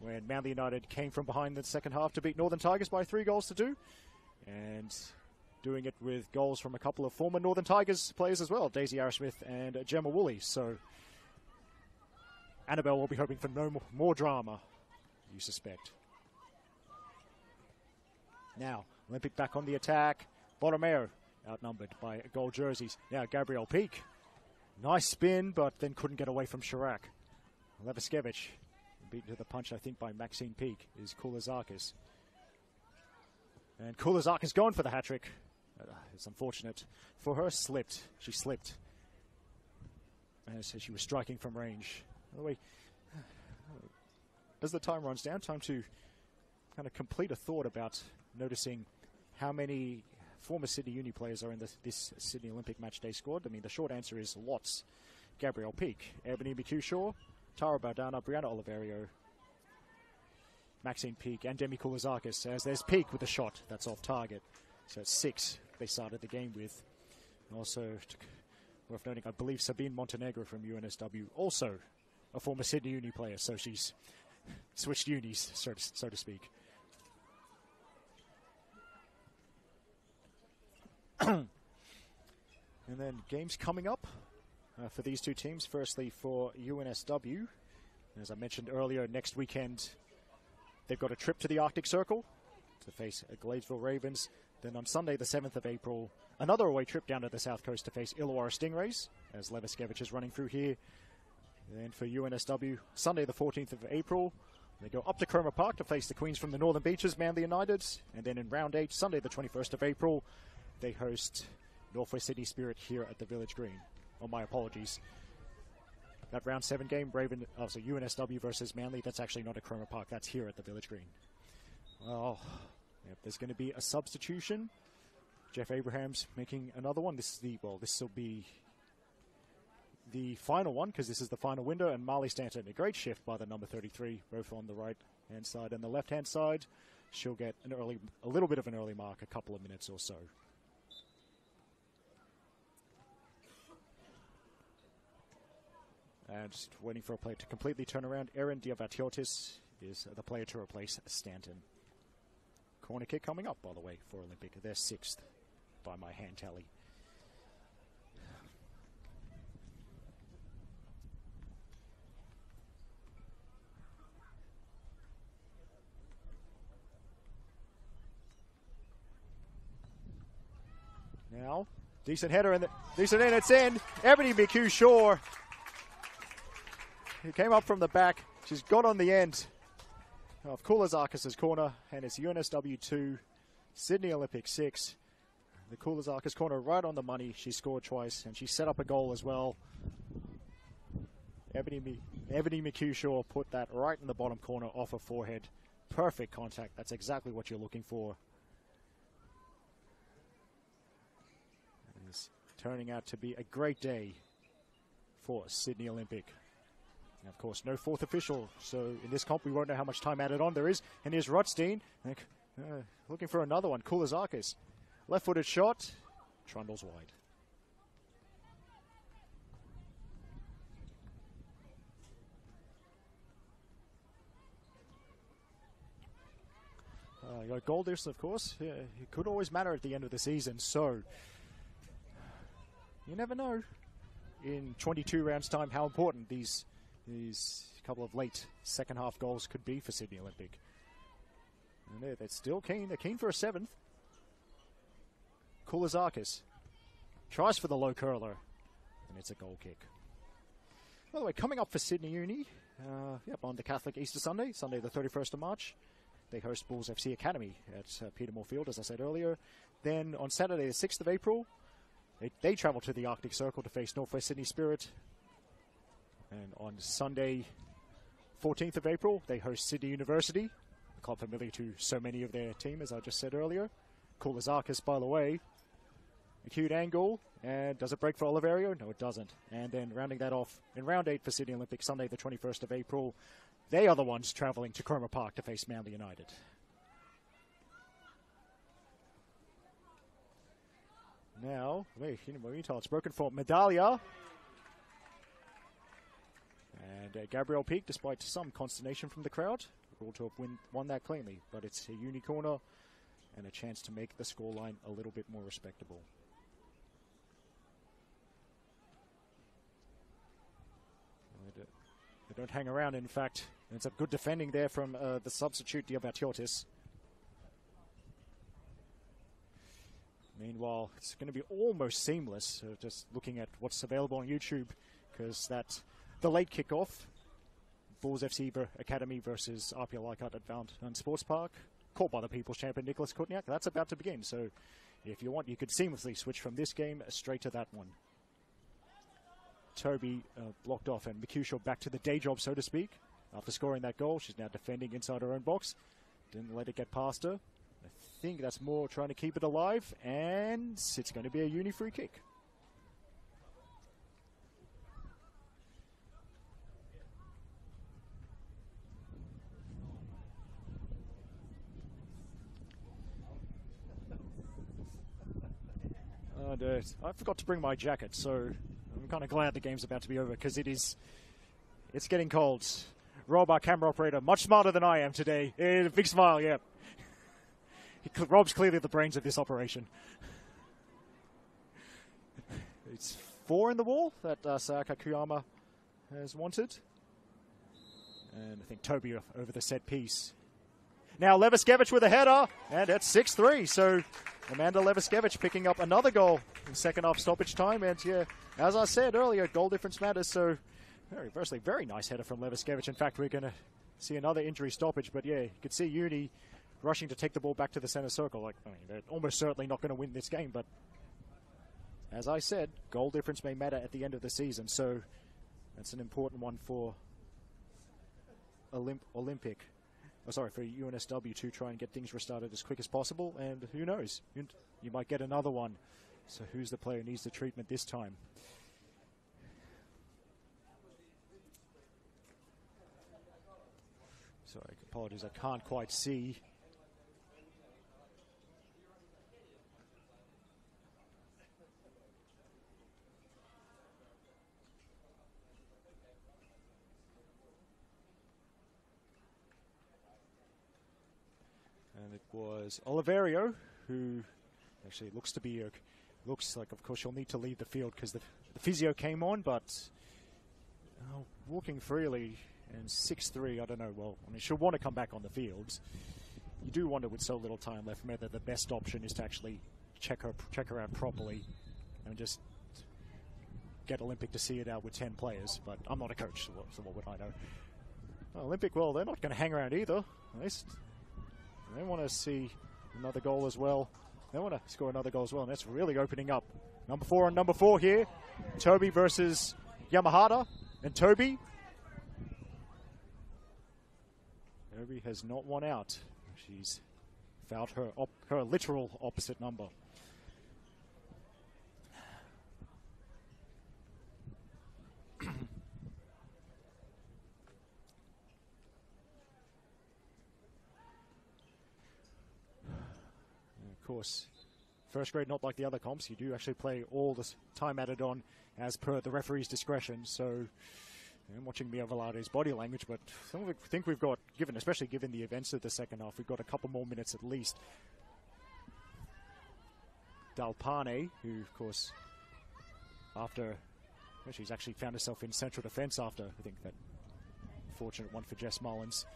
when Manly United came from behind the second half to beat Northern Tigers by three goals to two. And doing it with goals from a couple of former Northern Tigers players as well, Daisy Arrowsmith and Gemma Woolley. So Annabelle will be hoping for no more drama, you suspect. Now, Olympic back on the attack. Borromeo outnumbered by gold jerseys. Now, Gabrielle Peak. Nice spin, but then couldn't get away from Chirac. Leviskevich beaten to the punch, I think, by Maxine Peak is Koulizakis. And Koulizakis going for the hat trick. Uh, it's unfortunate for her. Slipped. She slipped. As she was striking from range. By the way, as the time runs down, time to kind of complete a thought about noticing how many former Sydney Uni players are in this, this Sydney Olympic match day squad. I mean, the short answer is lots. Gabrielle Peak, Ebony McHugh Tara Baldana, Brianna Oliverio, Maxine Peak, and Demi Koulizakis. As there's Peak with a shot that's off target. So it's six they started the game with. also, worth noting, I believe Sabine Montenegro from UNSW, also a former Sydney Uni player, so she's switched unis, so to, so to speak. and then games coming up uh, for these two teams. Firstly, for UNSW, as I mentioned earlier, next weekend they've got a trip to the Arctic Circle to face Gladesville Ravens. Then on Sunday, the 7th of April, another away trip down to the south coast to face Illawarra Stingrays, as Leviskevich is running through here. And for UNSW, Sunday, the 14th of April, they go up to Cromer Park to face the Queens from the Northern Beaches, Manly United. And then in round eight, Sunday, the 21st of April, they host Northwest Sydney Spirit here at the Village Green. Oh, my apologies. That round seven game, Raven, oh, so UNSW versus Manly, that's actually not at Cromer Park. That's here at the Village Green. Well, yep, there's going to be a substitution. Jeff Abrahams making another one. This is the, well, this will be the final one because this is the final window. And Marley Stanton, a great shift by the number 33, both on the right hand side and the left hand side. She'll get an early, a little bit of an early mark, a couple of minutes or so. And just waiting for a player to completely turn around. Aaron Diavatiotis is the player to replace Stanton. Corner kick coming up, by the way, for Olympic. They're sixth by my hand tally. Now, decent header and decent in. It's in. Ebony McHugh Shaw who came up from the back. She's got on the end of Koulizakis' corner, and it's UNSW 2, Sydney Olympic 6. The Koulizakis corner right on the money. She scored twice, and she set up a goal as well. Ebony, Ebony put that right in the bottom corner off her forehead. Perfect contact. That's exactly what you're looking for. It's turning out to be a great day for Sydney Olympic. And of course, no fourth official, so in this comp we won't know how much time added on there is. And here's Rotstein, uh, looking for another one. Koulizakis. Left-footed shot. Trundles wide. Uh, you got Goldis, of course. Yeah, it could always matter at the end of the season, so you never know in 22 rounds' time how important these these couple of late second half goals could be for Sydney Olympic. And they're, they're still keen. They're keen for a seventh. Koulizakis tries for the low curler, and it's a goal kick. By the way, coming up for Sydney Uni, uh, yep, on the Catholic Easter Sunday, Sunday the 31st of March, they host Bulls FC Academy at uh, Peter Moore Field, as I said earlier. Then on Saturday the 6th of April, they, they travel to the Arctic Circle to face Northwest Sydney Spirit. And on Sunday, 14th of April, they host Sydney University, club familiar to so many of their team, as I just said earlier. Koulizakis, by the way, acute angle, and does it break for Oliverio? No, it doesn't. And then rounding that off in round eight for Sydney Olympic, Sunday, the 21st of April, they are the ones travelling to Cromer Park to face Manly United. Now, wait, meantime, it's broken for Medallia. And uh, Gabrielle Peak, despite some consternation from the crowd, ruled to win, won that cleanly. But it's a uni corner and a chance to make the scoreline a little bit more respectable. They don't hang around, in fact. It's a good defending there from uh, the substitute Diabatiotis. Meanwhile, it's going to be almost seamless. Uh, just looking at what's available on YouTube, because that the late kickoff, Bulls FC Academy versus Apia Leichhardt at Valentine Sports Park, caught by the People's Champion Nicholas Kutniak. That's about to begin. So, if you want, you could seamlessly switch from this game straight to that one. Toby uh, blocked off, and Mercutio back to the day job, so to speak. After scoring that goal, she's now defending inside her own box. Didn't let it get past her. I think that's more trying to keep it alive, and it's going to be a uni free kick. Uh, I forgot to bring my jacket, so I'm kind of glad the game's about to be over because it is, it's getting cold. Rob, our camera operator, much smarter than I am today. Eh, big smile, yeah. Rob's clearly the brains of this operation. It's four in the wall that uh, Sayaka Kuyama has wanted. And I think Toby over the set piece. Now Leviskevich with a header, and it's 6 3. So Amanda Leviskevich picking up another goal in second half stoppage time. And yeah, as I said earlier, goal difference matters. So very, firstly, very nice header from Leviskevich. In fact, we're going to see another injury stoppage. But yeah, you could see Uni rushing to take the ball back to the center circle. Like, I mean, they're almost certainly not going to win this game. But as I said, goal difference may matter at the end of the season. So that's an important one for Olymp- Olympic oh, sorry, for UNSW to try and get things restarted as quick as possible. And who knows, you, you might get another one. So who's the player who needs the treatment this time? Sorry, apologies, I can't quite see. and it was Oliverio who actually looks to be a, looks like of course she'll need to leave the field because the, the, physio came on but uh, walking freely and 6-3 I don't know well I mean she'll want to come back on the field. You do wonder with so little time left whether the best option is to actually check her check her out properly and just get Olympic to see it out with 10 players but I'm not a coach so, so what would I know? Olympic well they're not going to hang around either at least they want to see another goal as well. They want to score another goal as well, and that's really opening up. Number four on number four here. Toby versus Yamahata. And Toby. Toby has not won out. She's fouled her, her literal opposite number. Course, first grade, not like the other comps. You do actually play all the time added on as per the referee's discretion. So I'm watching Mia Velarde's body language, but I think we've got, given especially given the events of the second half, we've got a couple more minutes at least. Dalpane, who of course, after she's actually found herself in central defence after I think that fortunate one for Jess Mullins.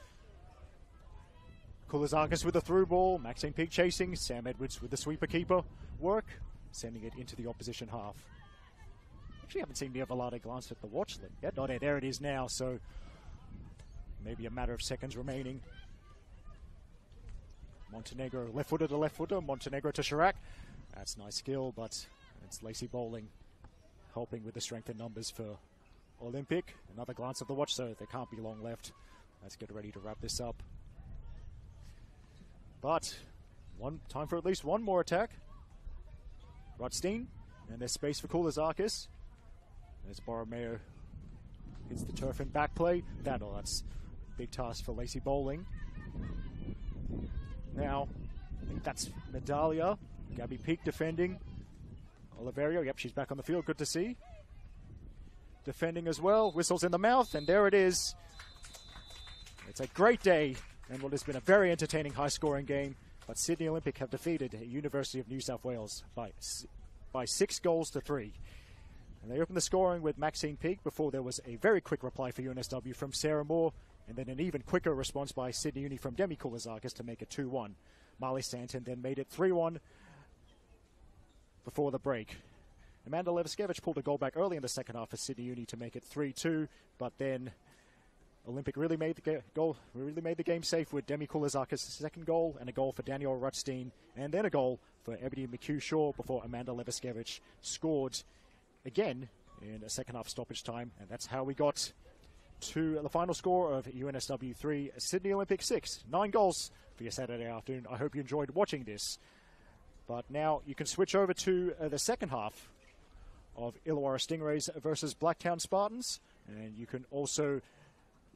Koulizakis with the through ball, Maxine Peak chasing, Sam Edwards with the sweeper keeper work, sending it into the opposition half. Actually, haven't seen Mia Velarde glance at the watch list yet. Not. There it is now. So maybe a matter of seconds remaining. Montenegro left footer to left footer. Montenegro to Chirac. That's nice skill, but it's Lacey Bowling helping with the strength and numbers for Olympic. Another glance at the watch, so there can't be long left. Let's get ready to wrap this up. But one time for at least one more attack. Rutstein, and there's space for Koulizakis. As Borromeo hits the turf and back play. That, oh, that's a big task for Lacey Bowling. Now, I think that's Medalia. Gabby Peak defending. Oliverio, yep, she's back on the field. Good to see. Defending as well. Whistles in the mouth, and there it is. It's a great day and what has been a very entertaining high scoring game. But Sydney Olympic have defeated University of New South Wales by, by six goals to three. And they opened the scoring with Maxine Peak before there was a very quick reply for UNSW from Sarah Moore, and then an even quicker response by Sydney Uni from Demi Koulizakis to make it 2 1. Marley Stanton then made it 3 1 before the break. Amanda Leviskevich pulled a goal back early in the second half for Sydney Uni to make it 3 2, but then Olympic really made the goal, really made the game safe with Demi Koulizakis' second goal and a goal for Daniel Rutstein, and then a goal for Ebony McHugh Shaw before Amanda Leviskevich scored again in a second half stoppage time, and that's how we got to the final score of UNSW 3, Sydney Olympic 6. Nine goals for your Saturday afternoon. I hope you enjoyed watching this. But now you can switch over to uh, the second half of Illawarra Stingrays versus Blacktown Spartans, and you can also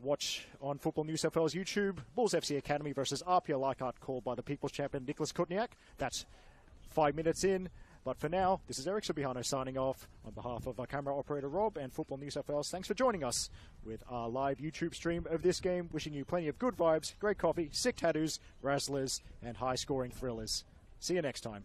watch on Football New South Wales YouTube Bulls FC Academy versus Apia Leichhardt called by the People's Champion Nicholas Kutniak. That's five minutes in. But for now, this is Eric Subihano signing off on behalf of our camera operator Rob and Football New South Wales. Thanks for joining us with our live YouTube stream of this game. Wishing you plenty of good vibes, great coffee, sick tattoos, razzlers, and high scoring thrillers. See you next time.